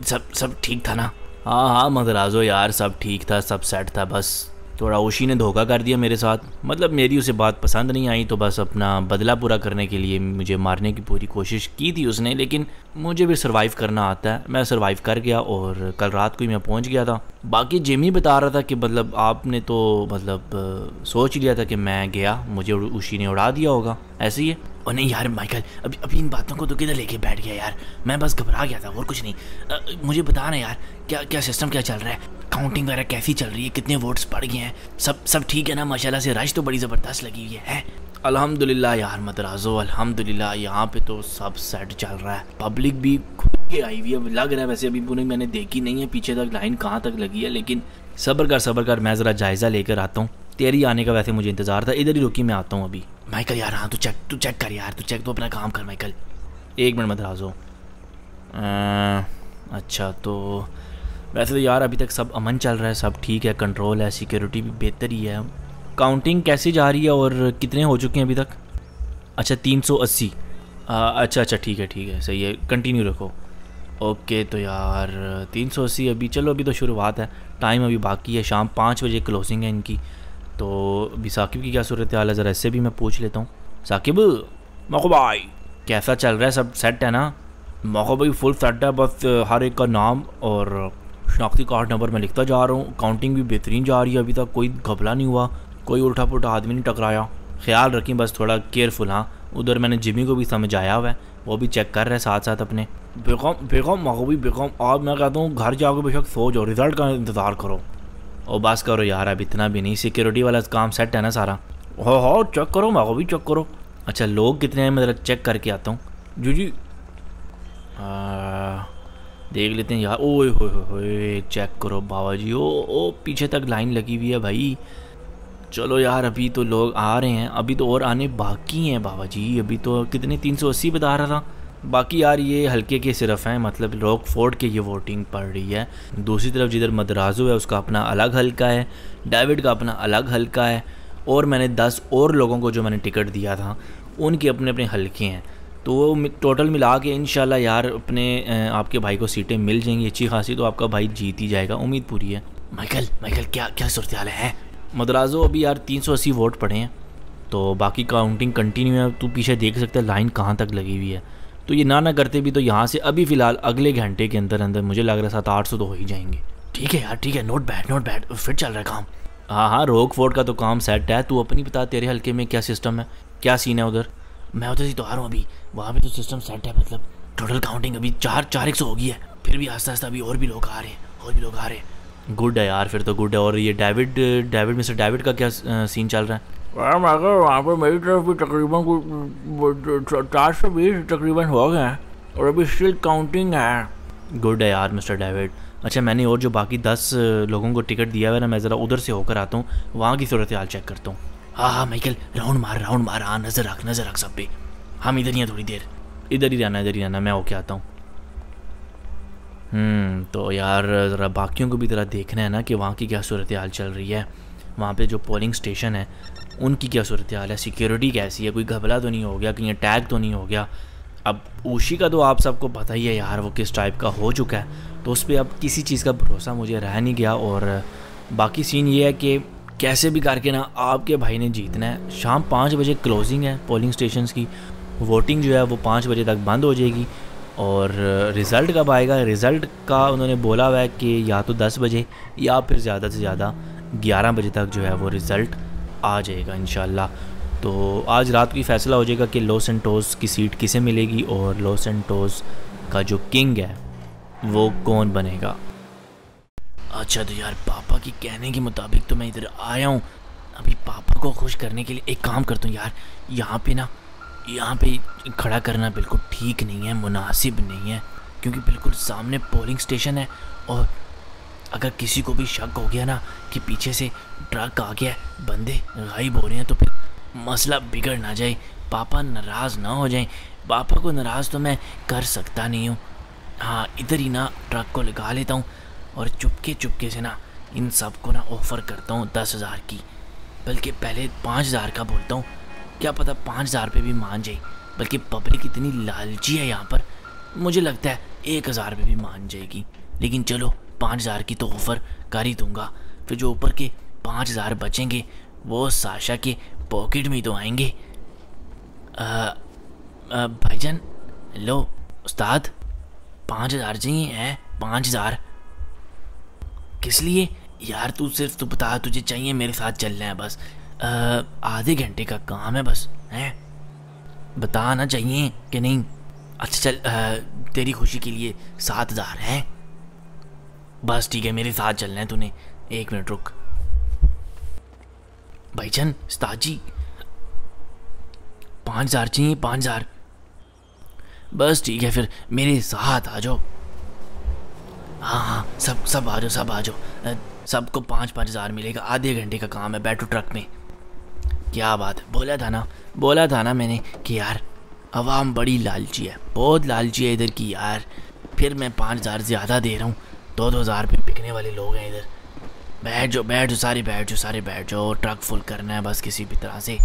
सब सब ठीक था ना? हाँ हाँ मगर मदराजो यार सब ठीक था सब सेट था बस। थोड़ा ओशी ने धोखा कर दिया मेरे साथ। मतलब मेरी उसे बात पसंद नहीं आई तो बस अपना बदला पूरा करने के लिए मुझे मारने की पूरी कोशिश की थी उसने, लेकिन मुझे भी सरवाइव करना आता है। मैं सरवाइव कर गया और कल रात को ही मैं पहुँच गया था। बाकी जिमी बता रहा था कि मतलब आपने तो मतलब सोच लिया था कि मैं गया, मुझे उशी ने उड़ा दिया होगा। ऐसे ही है। और नहीं यार माइकल अभी अभी इन बातों को तो किधर लेके बैठ गया यार? मैं बस घबरा गया था और कुछ नहीं। अ, मुझे बता ना यार क्या क्या सिस्टम क्या चल रहा है? काउंटिंग वगैरह कैसी चल रही है? कितने वोट्स पड़ गए हैं? सब सब ठीक है ना? माशाल्लाह से रश तो बड़ी ज़बरदस्त लगी हुई है? अल्हम्दुलिल्लाह यार मतराजो अल्हम्दुलिल्लाह यहाँ पे तो सब सेट चल रहा है। पब्लिक भी खुद के आई हुई है लग रहा है वैसे अभी पूरी मैंने देखी नहीं है पीछे तक लाइन कहाँ तक लगी है लेकिन सब्र कर सब्र कर मैं ज़रा जायज़ा लेकर आता हूँ। तेरी आने का वैसे मुझे इंतज़ार था, इधर ही रुकी मैं आता हूँ अभी। माइकल, यार हाँ तू चेक तू चेक कर यार, तू चेक तो अपना काम कर, माइकल। एक मिनट मतराजो अच्छा तो वैसे तो यार अभी तक सब अमन चल रहा है, सब ठीक है कंट्रोल है सिक्योरिटी भी बेहतर ही है। काउंटिंग कैसी जा रही है और कितने हो चुके हैं अभी तक? अच्छा तीन सौ अस्सी। अच्छा अच्छा ठीक है ठीक है, सही है कंटिन्यू रखो। ओके तो यार, तीन सौ अस्सी अभी, चलो, अभी तो शुरुआत है। टाइम अभी बाकी है, शाम पाँच बजे क्लोजिंग है इनकी। तो अभी साकिब की क्या सूरत हाल है? ज़रा इससे भी मैं पूछ लेता हूँ। साकिब? मको भाई। कैसा चल रहा है? सब सेट है ना? मको भाई फुल सेट है बस हर एक का नाम और शनाख्ती कार्ड नंबर मैं लिखता जा रहा हूँ। काउंटिंग भी बेहतरीन जा रही है अभी तक कोई घबला नहीं हुआ। कोई उल्टा पुल्टा आदमी नहीं टकराया। ख्याल रखें बस थोड़ा केयरफुल हाँ। उधर मैंने जिमी को भी समझाया हुआ है। वो भी चेक कर रहे हैं साथ साथ अपने। बेगम बेगम मखबी बेगम आज मैं कहता हूँ घर जाकर बेशक सो जाओ रिज़ल्ट का इंतज़ार करो। और बस करो, यार, अब इतना भी नहीं। सिक्योरिटी वाला काम सेट है ना सारा। हो हो चेक करो मखबी चेक करो। अच्छा लोग कितने हैं? मैं ज़रा चेक करके आता हूँ। जी जी। देख लेते हैं यार। ओए, होए चेक करो बाबा जी ओ ओ, पीछे तक लाइन लगी हुई है भाई। चलो यार, अभी तो लोग आ रहे हैं। अभी तो और आने बाकी हैं बाबा जी अभी तो कितने? तीन सौ अस्सी बता रहा था। बाकी यार ये हल्के के सिर्फ़ हैं मतलब रॉक फोर्ड के ये वोटिंग पड़ रही है। दूसरी तरफ़ जिधर मदराजो है, उसका अपना अलग हल्का है, डेविड का अपना अलग हल्का है, और मैंने दस और लोगों को जो मैंने टिकट दिया था, उनके अपने अपने हल्के हैं। तो वो टोटल मिला के इन यार अपने आपके भाई को सीटें मिल जाएँगी, अच्छी खासी तो आपका भाई जीत ही जाएगा, उम्मीद पूरी है। माइकल माइकल, क्या क्या सूरत है? मदराजो अभी यार 380 वोट पड़े हैं तो बाकी काउंटिंग कंटिन्यू है तू पीछे देख सकता है, लाइन कहाँ तक लगी हुई है। तो ये ना ना करते भी तो यहाँ से अभी फ़िलहाल अगले घंटे के अंदर अंदर मुझे लग रहा है सात, आठ सौ तो हो ही जाएँगे। ठीक है यार, ठीक है नोट बैड नोट बैड फिर चल रहा है काम। हाँ हाँ रोक फोर्ट का तो काम सेट है। तू अपनी बता, तेरे हल्के में क्या सिस्टम है? क्या सीन है उधर? मैं उधर से तो आ रहा हूँ अभी। वहाँ पे तो सिस्टम सेट है मतलब टोटल काउंटिंग अभी चार चार एक सौ होगी है। फिर भी आस्ता आस्ता अभी और भी लोग आ रहे हैं, और भी लोग आ रहे हैं। गुड है यार, फिर तो गुड है। और ये डेविड डेविड मिस्टर डेविड का क्या सीन चल रहा है? मगर वहाँ पर मेरी तरफ़ भी तकरीबन कुछ चार सौ बीस तकरीबन हो गए हैं और अभी स्टिल काउंटिंग है गुड है यार मिस्टर डेविड अच्छा मैंने और जो बाकी दस लोगों को टिकट दिया हुआ है ना मैं ज़रा उधर से होकर आता हूँ वहाँ की सूरत हाल चेक करता हूँ हाँ हाँ माइकल राउंड मार राउंड मार हाँ नज़र रख नज़र रख सब पे हम इधर ही हैं थोड़ी देर इधर ही रहना इधर ही रहना मैं होके आता हूँ तो यार ज़रा बाकियों को भी ज़रा देखना है ना कि वहाँ की क्या सूरत हाल चल रही है वहाँ पे जो पोलिंग स्टेशन है उनकी क्या सूरत हाल है? सिक्योरिटी कैसी है? कोई घबला तो नहीं हो गया? कहीं अटैक तो नहीं हो गया? अब ऊशी का तो आप सबको पता ही है यार, वो किस टाइप का हो चुका है। तो उस पर अब किसी चीज़ का भरोसा मुझे रह नहीं गया और बाकी सीन ये है कि कैसे भी करके ना आपके भाई ने जीतना है। शाम पाँच बजे क्लोजिंग है पोलिंग स्टेशंस की। वोटिंग जो है वो पाँच बजे तक बंद हो जाएगी और रिज़ल्ट कब आएगा? रिज़ल्ट का उन्होंने बोला हुआ है कि या तो दस बजे या फिर ज़्यादा से ज़्यादा ग्यारह बजे तक जो है वो रिज़ल्ट आ जाएगा इन तो आज रात को फैसला हो जाएगा कि लॉस एंटोस की सीट किसे मिलेगी और लॉस एंटोस का जो किंग है, वो कौन बनेगा? अच्छा तो यार, पापा की कहने के मुताबिक तो मैं इधर आया हूँ। अभी पापा को खुश करने के लिए एक काम करता हूँ यार। यहाँ पे ना, यहाँ पे खड़ा करना बिल्कुल ठीक नहीं है, मुनासिब नहीं है, क्योंकि बिल्कुल सामने पोलिंग स्टेशन है और अगर किसी को भी शक हो गया ना कि पीछे से ट्रक आ गया बंदे गायब हो रहे हैं तो फिर मसला बिगड़ ना जाए। पापा नाराज़ ना हो जाए। पापा को नाराज़ तो मैं कर सकता नहीं हूँ। हाँ इधर ही ना ट्रक को लगा लेता हूँ और चुपके चुपके से ना इन सबको ना ऑफ़र करता हूँ दस हज़ार की। बल्कि पहले पाँच हज़ार का बोलता हूँ। क्या पता पाँच हज़ार पे भी मान जाए। बल्कि पब्लिक इतनी लालची है यहाँ पर। मुझे लगता है एक हज़ार पे भी मान जाएगी। लेकिन चलो, पाँच हज़ार की तो ऑफ़र कर ही दूँगा। फिर जो ऊपर के पाँच हज़ार बचेंगे वो साशा के पॉकेट में तो आएँगे। भाईजान लो उस्ताद पाँच हज़ार चाहिए हैं? पाँच हज़ार। किस लिए? यार तू सिर्फ़ तू बता तुझे चाहिए मेरे साथ चलना है बस। आधे घंटे का काम है बस हैं? बताना चाहिए कि नहीं। अच्छा चल आ, तेरी खुशी के लिए सात हज़ार हैं? बस ठीक है मेरे साथ चलना है तूने। एक मिनट रुक। भाईजान, उस्ताद पाँच हज़ार चाहिए, पाँच हज़ार। बस ठीक है, फिर मेरे साथ आ जाओ। हाँ हाँ सब सब आ जाओ, सब आ जाओ। सबको पाँच पाँच हज़ार मिलेगा। आधे घंटे का काम है बैठो ट्रक में। क्या बात है बोला था ना, बोला था ना मैंने कि यार, आवाम बड़ी लालची है, बहुत लालची है इधर की यार। फिर मैं पाँच हज़ार ज़्यादा दे रहा हूँ, दो दो हज़ार पे बिकने वाले लोग हैं इधर। बैठ जाओ बैठ जाओ, सारे बैठ जाओ, सारे बैठ जाओ, ट्रक फुल करना है बस किसी भी तरह से।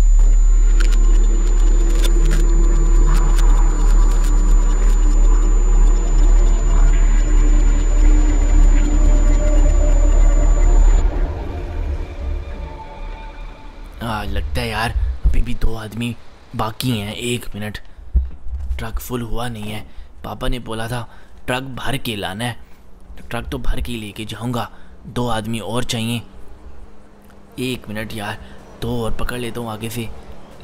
हाँ लगता है यार, अभी भी दो आदमी बाकी हैं, एक मिनट। ट्रक फुल हुआ नहीं है। पापा ने बोला था, ट्रक भर के लाना है। ट्रक तो भर के लेके जाऊँगा। दो आदमी और चाहिए। एक मिनट यार, दो और पकड़ लेता हूँ आगे से।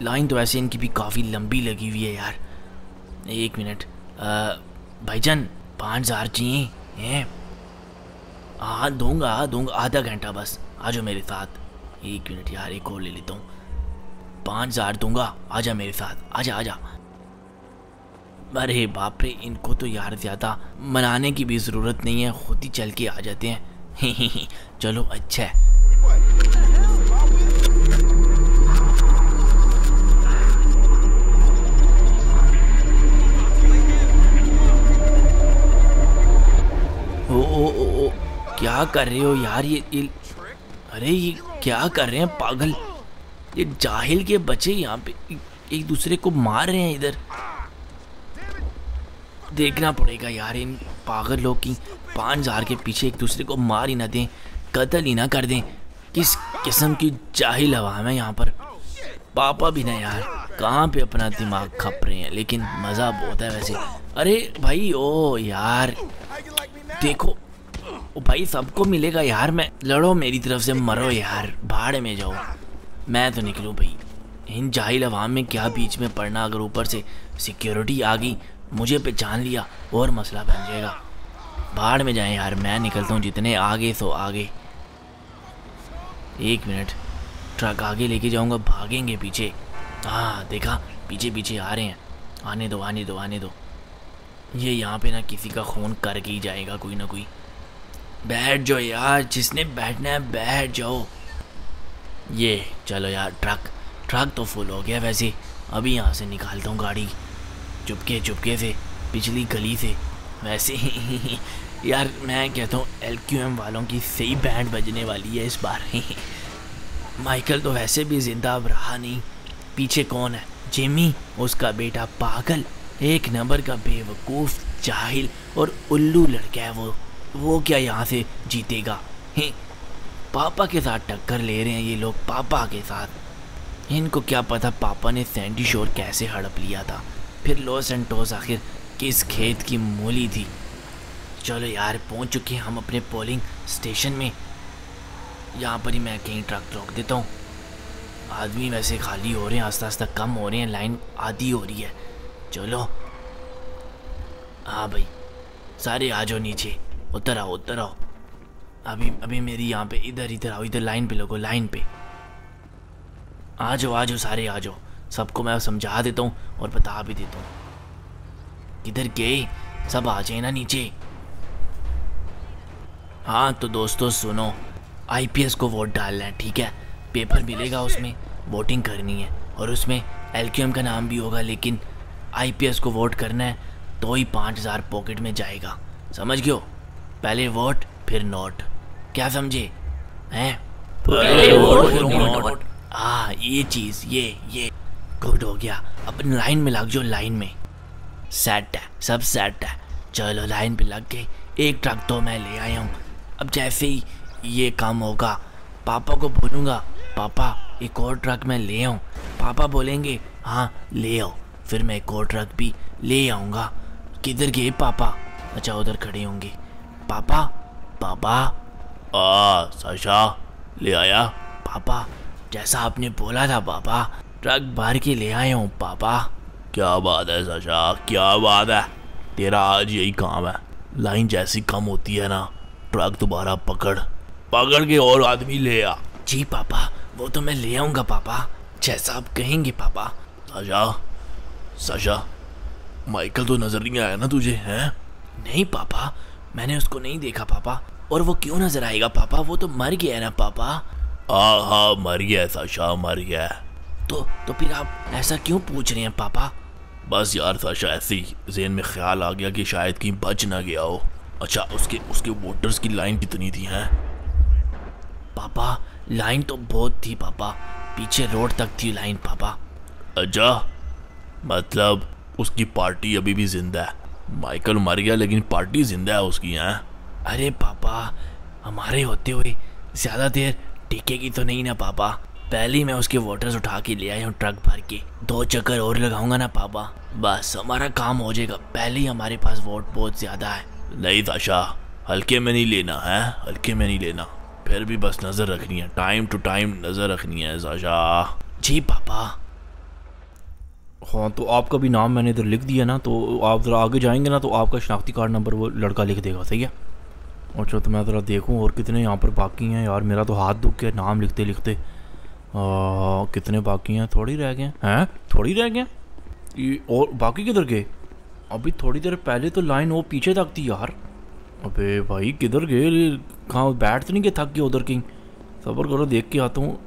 लाइन तो ऐसे इनकी भी काफ़ी लंबी लगी हुई है यार। एक मिनट। भाईजान, पाँच हज़ार चाहिए, हैं? हाँ दूँगा दूँगा आधा घंटा बस। आ जाओ मेरे साथ। एक मिनट यार, एक और ले लेता हूँ। पाँच हज़ार दूँगा। आ जा मेरे साथ। आजा आजा अरे बाप रे, इनको तो यार ज़्यादा मनाने की भी ज़रूरत नहीं है। खुद ही चल के आ जाते हैं। चलो अच्छा है। ओ ओ ओ ओ क्या कर रहे हो यार ये, ये अरे ये क्या कर रहे हैं पागल? ये जाहिल के बच्चे यहाँ पे एक दूसरे को मार रहे हैं इधर। देखना पड़ेगा यार इन पागल लोग की पाँच हज़ार के पीछे एक दूसरे को मार ही ना दें, कत्ल ही ना कर दें। किस किस्म की जाहिल हवा है यहाँ पर। पापा भी ना यार, कहाँ पे अपना दिमाग खप रहे हैं? लेकिन मज़ा बहुत है वैसे। अरे भाई, ओ यार, देखो, ओ भाई सबको मिलेगा यार, मैं लड़ो मेरी तरफ़ से, मरो यार, भाड़ में जाओ। मैं तो निकलूँ भाई। इन जाहिल अवाम में क्या बीच में पड़ना, अगर ऊपर से सिक्योरिटी आ गई मुझे पहचान लिया, और मसला बन जाएगा। भाड़ में जाए यार, मैं निकलता हूँ जितने आगे सो आगे। एक मिनट, ट्रक आगे लेके जाऊँगा, भागेंगे पीछे। हाँ देखा, पीछे पीछे आ रहे हैं। आने दो आने दो आने दो। ये यहाँ पे ना किसी का खून करके ही जाएगा कोई ना कोई। बैठ जाओ यार, जिसने बैठना है बैठ जाओ। ये, चलो यार, ट्रक ट्रक तो फुल हो गया वैसे। अभी यहाँ से निकालता हूँ गाड़ी। चुपके चुपके से, पिछली गली से। वैसे ही, यार, मैं कहता हूँ एल क्यू एम वालों की सही बैंड बजने वाली है इस बार। माइकल तो वैसे भी ज़िंदा अब रहा नहीं। पीछे कौन है? जिमी उसका बेटा पागल, एक नंबर का बेवकूफ़, जाहिल और उल्लू लड़का है वो। वो क्या यहाँ से जीतेगा? हैं पापा के साथ टक्कर ले रहे हैं ये लोग, पापा के साथ। इनको क्या पता पापा ने सैंडी शोर कैसे हड़प लिया था। फिर लॉस एंड टॉस आखिर किस खेत की मूली थी? चलो यार, पहुँच चुके हैं हम अपने पोलिंग स्टेशन में। यहाँ पर ही मैं कहीं ट्रक रोक देता हूँ। आदमी वैसे खाली हो रहे हैं आस्ता आस्ता कम हो रहे हैं लाइन आधी हो रही है। चलो। हाँ भाई, सारे आ जाओ नीचे। उतर आओ उतर आओ। अभी अभी मेरी यहाँ पे इधर इधर आओ, इधर लाइन पे लगो लाइन पे। आ जाओ आ जाओ, सारे आ जाओ। सबको मैं समझा देता हूँ और बता भी देता हूँ। किधर गए? सब आ जाए ना नीचे। हाँ तो दोस्तों सुनो आईपीएस को वोट डालना है ठीक है? पेपर मिलेगा उसमें वोटिंग करनी है। और उसमें एल का नाम भी होगा लेकिन आईपीएस को वोट करना है तो ही पाँच हज़ार पॉकेट में जाएगा। समझ गयो पहले वोट फिर नोट क्या समझे? हैं? पहले वोट फिर नोट हाँ ये चीज़ ये ये। गुड हो गया। अपन लाइन में लग जाओ लाइन में। सेट है, सब सेट है। चलो लाइन पे लग के एक ट्रक तो मैं ले आया हूँ। अब जैसे ही ये काम होगा, पापा को बोलूँगा, पापा, एक और ट्रक मैं ले आऊँ। पापा बोलेंगे हाँ ले आओ। फिर मैं एक और ट्रक भी ले आऊँगा। किधर गए पापा? अच्छा उधर खड़े होंगे। पापा पापा। आ, साशा, ले आया। पापा, जैसा आपने बोला था, पापा। ट्रक भर के ले आया हूँ पापा। क्या बात है साशा? क्या बात है? तेरा आज यही काम है। लाइन जैसी कम होती है ना ट्रक दोबारा पकड़। पकड़ के और आदमी ले आ। जी पापा। वो तो मैं ले आऊँगा पापा। जैसा आप कहेंगे पापा। साशा? साशा? माइकल तो नज़र नहीं आया ना तुझे हैं? नहीं पापा। मैंने उसको नहीं देखा पापा। और वो क्यों नज़र आएगा पापा? वो तो मर गया है ना पापा। हाँ हाँ मर गया साशा मर गया तो तो फिर आप ऐसा क्यों पूछ रहे हैं पापा? बस यार साशा ऐसे ही जेन में ख्याल आ गया कि शायद कहीं बच ना गया हो। अच्छा उसके उसके वोटर्स की लाइन कितनी थी हैं? पापा लाइन तो बहुत थी पापा। पीछे रोड तक थी लाइन पापा। अच्छा मतलब उसकी पार्टी अभी भी ज़िंदा है। माइकल मर गया लेकिन पार्टी ज़िंदा है उसकी हैं? अरे पापा हमारे होते हुए ज़्यादा देर टिकेगी तो नहीं ना पापा। पहले ही मैं उसके वोटर्स उठा के ले आया हूँ ट्रक भर के। दो चक्कर और लगाऊँगा ना पापा। बस हमारा काम हो जाएगा। पहले ही हमारे पास वोट बहुत ज़्यादा है। नहीं ताशा हल्के में नहीं लेना है? हल्के में नहीं लेना। फिर भी बस नज़र रखनी है। टाइम टू टाइम नज़र रखनी है साशा जी पापा। हाँ तो आपका भी नाम मैंने इधर लिख दिया ना तो आप ज़रा आगे जाएँगे ना तो आपका शनाख्ती कार्ड नंबर वो लड़का लिख देगा सही है? अच्छा तो मैं ज़रा देखूँ और कितने यहाँ पर बाकी हैं यार। मेरा तो हाथ दुख गया नाम लिखते लिखते कितने बाकी हैं? थोड़ी रह गए। हैं? थोड़ी रह गए? और बाकी किधर गए? अभी थोड़ी देर पहले तो लाइन वो पीछे तक थी यार। अबे भाई, किधर गए? कहाँ बैठ तो नहीं गए थक गए उधर कहीं? सबर करो, देख के आता हूँ।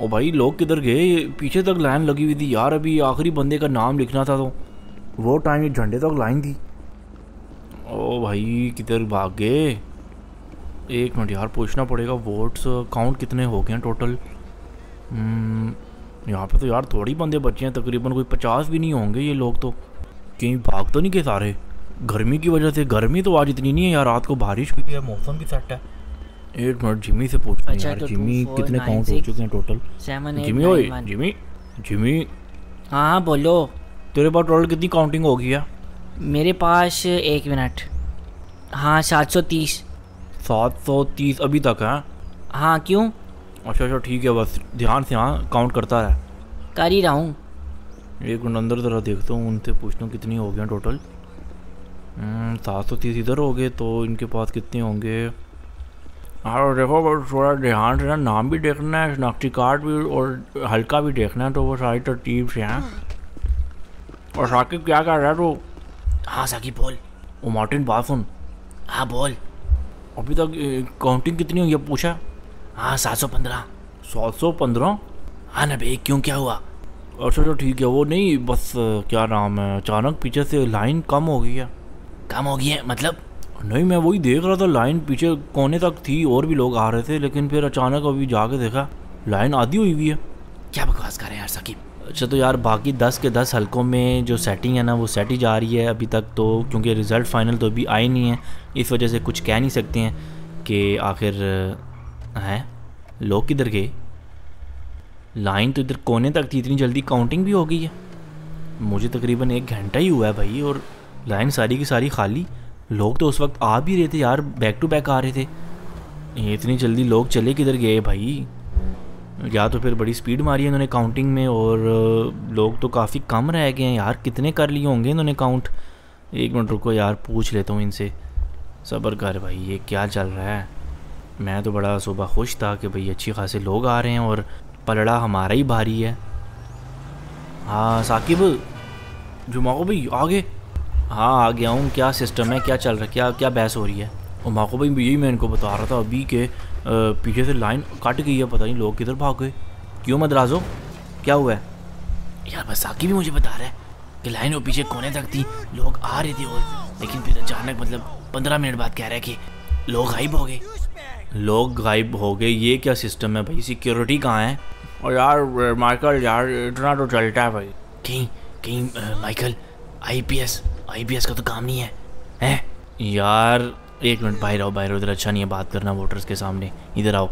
ओ भाई, लोग किधर गए? पीछे तक लाइन लगी हुई थी यार। अभी आखिरी बंदे का नाम लिखना था तो। वो टाइम झंडे तक लाइन थी। ओ भाई, किधर भाग गए? एक मिनट यार पूछना पड़ेगा वोट्स काउंट कितने हो गए हैं टोटल हम्म, यहाँ पे तो यार थोड़ी बंदे बचे हैं तकरीबन कोई पचास भी नहीं होंगे ये लोग तो। कहीं भाग तो नहीं गए सारे? गर्मी की वजह से गर्मी तो आज इतनी नहीं है यार रात को बारिश हुई है मौसम भी सेट है। एक मिनट जिमी से पूछते हैं अच्छा, यार तो जिमी कितने काउंट हो चुके हैं टोटल जिमी ओए जिमी जिमी हाँ हाँ बोलो। तेरे पास टोटल कितनी काउंटिंग होगी है? मेरे पास एक मिनट। हाँ सात सौ तीस। सात सौ तीस अभी तक है। हाँ क्यों? अच्छा अच्छा ठीक है बस ध्यान से हाँ काउंट करता रहे। कर ही रहा हूँ। एक मिनट अंदर ज़रा देखता हूँ उनसे पूछता हूँ कितनी हो गई टोटल सात सौ तीस इधर हो गए तो इनके पास कितने होंगे? हाँ देखो बस थोड़ा ध्यान से ना नाम भी देखना है शनाख्ती कार्ड भी और हल्का भी देखना है तो वो सारी तरतीब से हैं। और साकिब क्या कर रहा है तो? हाँ साकिब बोल। वो मार्टिन बात सुन। हाँ बोल। अभी तक काउंटिंग कितनी हुई है? पूछा। हाँ सात सौ पंद्रह। सात सौ पंद्रह? हाँ ना भाई क्यों, क्या हुआ? अच्छा तो ठीक है, वो नहीं, बस क्या नाम है, अचानक पीछे से लाइन कम हो गई है। कम हो गई है मतलब? नहीं, मैं वही देख रहा था लाइन पीछे कोने तक थी, और भी लोग आ रहे थे, लेकिन फिर अचानक अभी जाके देखा लाइन आधी हुई हुई है। क्या बकवास कर रहे हैं यार साकिब अच्छा तो यार बाकी दस के दस हलकों में जो सेटिंग है ना, वो सेट ही जा रही है अभी तक तो क्योंकि रिज़ल्ट फाइनल तो अभी आए नहीं है। इस वजह से कुछ कह नहीं सकते हैं कि आखिर, हैं? लोग किधर गए? लाइन तो इधर कोने तक थी, इतनी जल्दी काउंटिंग भी हो गई है। मुझे तकरीबन एक घंटा ही हुआ है भाई, और लाइन सारी की सारी खाली। लोग तो उस वक्त आ भी रहे थे यार बैक टू बैक आ रहे थे। इतनी जल्दी लोग चले किधर गए भाई? या तो फिर बड़ी स्पीड मारी है इन्होंने काउंटिंग में और लोग तो काफ़ी कम रह गए हैं। यार, कितने कर लिए होंगे इन्होंने काउंट एक मिनट रुको यार, पूछ लेता हूँ इनसे। सब्र कर भाई, ये क्या चल रहा है? मैं तो बड़ा सुबह खुश था कि भाई अच्छी खासे लोग आ रहे हैं और पलड़ा हमारा ही भारी है। हाँ साकिब जुमाको भाई, आगे। हाँ आ गया हूँ। क्या सिस्टम है? क्या चल रहा है? क्या क्या बहस हो रही है? और माको भाई, यही मैं इनको बता रहा था अभी के पीछे से लाइन कट गई है पता नहीं लोग किधर भाग गए। क्यों मदराजो क्या हुआ है? यार बस साकी भी मुझे बता रहा है कि लाइन वो पीछे कोने तक थी लोग आ रहे थे और लेकिन फिर अचानक मतलब पंद्रह मिनट बाद कह रहा है कि लोग गायब हो गए। लोग गायब हो गए ये क्या सिस्टम है भाई? सिक्योरिटी कहाँ है? और यार माइकल यार इतना तो चलता है भाई। कहीं कहीं माइकल आईपीएस आईपीएस का तो काम नहीं है हैं? यार एक मिनट बाहर आओ बाहर इधर अच्छा नहीं है बात करना वोटर्स के सामने। इधर आओ।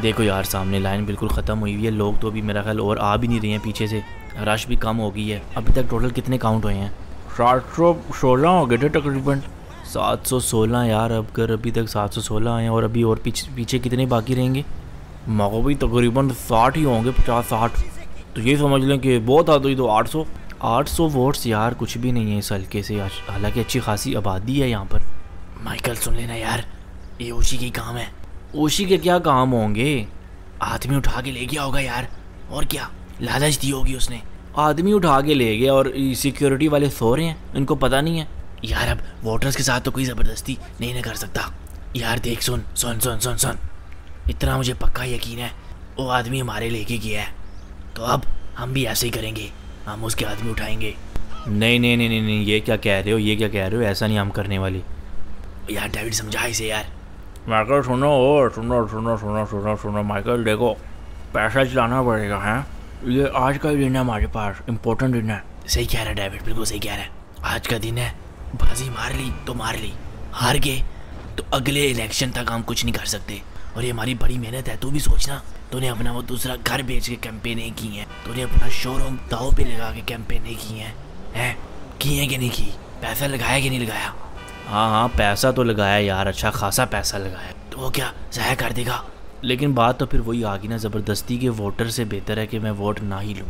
देखो यार सामने लाइन बिल्कुल ख़त्म हुई हुई है लोग तो अभी मेरा ख्याल और आ भी नहीं रहे हैं पीछे से। रश भी कम हो गई है। अभी तक टोटल कितने काउंट हुए हैं? सात सौ सोलह हो गए थे तकरीबन। सात सौ सोलह यार अब अगर अभी तक सात सौ सोलह आए हैं और अभी और पीछे पीछे कितने बाकी रहेंगे? मगो भी तकरीबन साठ ही होंगे पचास साठ। तो ये समझ लें कि बहुत आ आते ही तो आठ सौ आठ सौ वोट्स यार, कुछ भी नहीं है इस हल्के से। हालाँकि अच्छी खासी आबादी है यहाँ पर। माइकल, सुन लेना यार। ये ओशी की काम है। ओशी के क्या काम होंगे? आदमी उठा के ले गया होगा यार। और क्या? लालच दी होगी उसने। आदमी उठा के ले गया और सिक्योरिटी वाले सो रहे हैं। इनको पता नहीं है। यार, अब वोटर्स के साथ तो कोई ज़बरदस्ती नहीं ना कर सकता। यार, देख, सुन सुन सुन सुन सुन। इतना मुझे पक्का यकीन है, वो आदमी हमारे लेके गया है। तो अब हम भी ऐसे ही करेंगे। हम उसके आदमी उठाएँगे। नहीं नहीं नहीं नहीं नहीं ये क्या कह रहे हो ये क्या कह रहे हो? ऐसा नहीं हम करने वाले। यार डेविड समझा इसे यार। माइकल सुनो ओ सुनो सुनो सुनो सुनो सुनो माइकल देखो पैसा चलाना पड़ेगा हैं? ये आज का दिन है हमारे पास इम्पोर्टेंट दिन है। सही कह रहा है डेविड बिल्कुल सही कह रहा है। आज का दिन है बाजी मार ली तो मार ली हार गए तो अगले इलेक्शन तक हम कुछ नहीं कर सकते। और ये हमारी बड़ी मेहनत है तू भी सोचना। तूने अपना वो दूसरा घर बेच के कैंपेनें की हैं। तूने अपना शोरूम दाव पे लगा के कैंपेनें की हैं। हैं? की हैं कि नहीं की? पैसा लगाया कि नहीं लगाया? हाँ हाँ पैसा तो लगाया यार अच्छा खासा पैसा लगाया। तो वो क्या ज़ाया कर देगा? लेकिन बात तो फिर वही आ गई ना ज़बरदस्ती के वोटर से बेहतर है कि मैं वोट ना ही लूँ।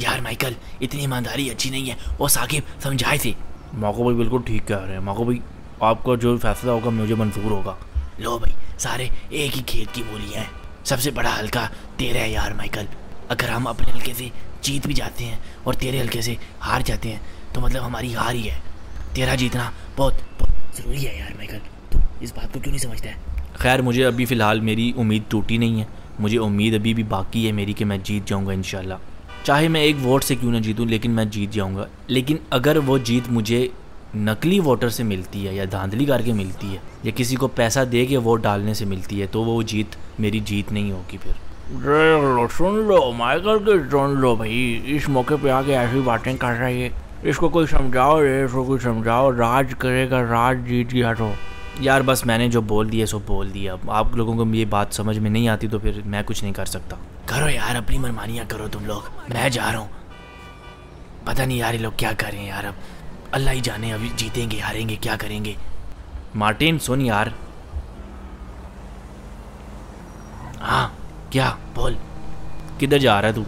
यार माइकल इतनी ईमानदारी अच्छी नहीं है। वो साकिब समझाए थे। माको भाई बिल्कुल ठीक कह रहे हैं। माको भाई आपका जो फैसला होगा मुझे मंजूर होगा। लो भाई सारे एक ही खेत की बोली हैं। सबसे बड़ा हल्का तेरा है यार, माइकल। अगर हम अपने हल्के से जीत भी जाते हैं और तेरे हल्के से हार जाते हैं तो मतलब हमारी हार ही है। तेरा जीतना बहुत बहुत ज़रूरी है यार, माइकल। तू इस बात को क्यों नहीं समझता है? खैर, मुझे अभी फ़िलहाल मेरी उम्मीद टूटी नहीं है। मुझे उम्मीद अभी भी बाकी है मेरी कि मैं जीत जाऊँगा इन चाहे मैं एक वोट से क्यों ना जीतूँ, लेकिन मैं जीत जाऊँगा। लेकिन अगर वो जीत मुझे नकली वोटर से मिलती है या धांधली करके मिलती है या किसी को पैसा दे के वोट डालने से मिलती है तो वो जीत मेरी जीत नहीं होगी फिर। लो सुन लो माइकल के सुन लो भाई इस मौके पे आके ऐसी बातें कर रही है। इसको कोई समझाओ रे इसको कोई समझाओ राज करेगा राज जीत गया तो। यार बस मैंने जो बोल दिया सो बोल दिया। अब आप लोगों को ये बात समझ में नहीं आती तो फिर मैं कुछ नहीं कर सकता। करो यार अपनी मनमानियाँ करो तुम लोग। मैं जा रहा हूँ। पता नहीं यार ये लोग क्या कर रहे हैं यार अब। अल्लाह ही जाने अभी जीतेंगे हारेंगे क्या करेंगे? मार्टिन सुन यार। हाँ क्या? बोल। किधर जा रहा है तू?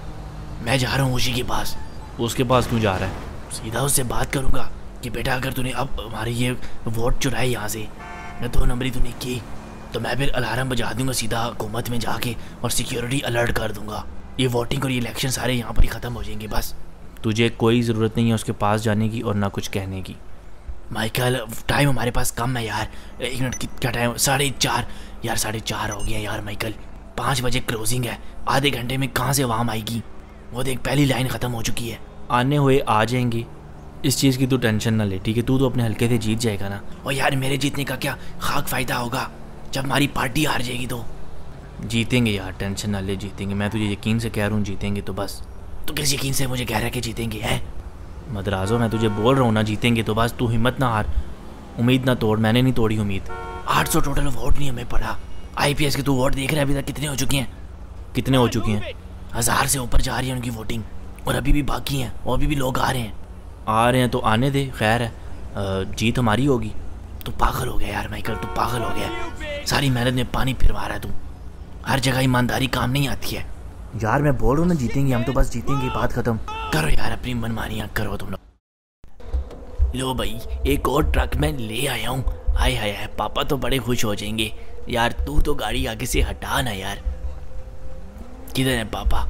मैं जा रहा हूँ उसी के पास। उसके पास क्यों जा रहा है? सीधा उससे बात करूँगा कि बेटा अगर तूने अब हमारी ये वोट चुराए यहाँ से मैं दो नंबरी तूने की तो मैं फिर अलार्म बजा दूँगा सीधा हुकूमत में जाके और सिक्योरिटी अलर्ट कर दूँगा। ये वोटिंग और ये इलेक्शन सारे यहाँ पर ही ख़त्म हो जाएँगे बस। तुझे कोई ज़रूरत नहीं है उसके पास जाने की और ना कुछ कहने की। माइकल टाइम हमारे पास कम है यार। एक मिनट, की- क्या टाइम साढ़े चार। यार, साढ़े चार हो गया यार, माइकल। पाँच बजे क्लोजिंग है। आधे घंटे में कहाँ से वहाँ आएगी? वो देख, पहली लाइन ख़त्म हो चुकी है। आने हुए आ जाएँगे। इस चीज़ की तू टेंशन ना ले, ठीक है? तू तो अपने हल्के से जीत जाएगा ना। और यार, मेरे जीतने का क्या खाक फ़ायदा होगा? जब हमारी पार्टी हार जाएगी तो। जीतेंगे यार टेंशन ना ले, जीतेंगे। मैं तुझे यकीन से कह रहा हूँ, जीतेंगे तो बस। तो किस यकीन से मुझे कह रहा है कि जीतेंगे, है? मदराजो, मैं तुझे बोल रहा हूँ ना, जीतेंगे तो बस तू हिम्मत ना हार। उम्मीद ना तोड़, मैंने नहीं तोड़ी उम्मीद। आठ सौ टोटल वोट नहीं हमें पड़ा आईपीएस के तू वोट देख रहे अभी तक कितने हो चुके हैं? कितने हो चुके हैं? हज़ार से ऊपर जा रही है उनकी वोटिंग और अभी भी बाकी हैं, और अभी भी लोग आ रहे हैं। आ रहे हैं तो आने दे, खैर है। जीत हमारी होगी। तू पागल हो गया यार, माइकल, तू पागल हो गया। सारी मेहनत में पानी फिरवा रहा है तू। हर जगह ईमानदारी काम नहीं आती है। यार, मैं बोल रहा हूँ ना, जीतेंगे, हम तो बस जीतेंगे, बात ख़त्म। करो यार, अपनी मनमानियाँ करो तुम लोग। लो भाई, एक और ट्रक मैं ले आया हूँ। हाय हाय हाय, पापा तो बड़े खुश हो जाएँगे। यार, तू तो गाड़ी आगे से हटा ना यार। किधर है पापा?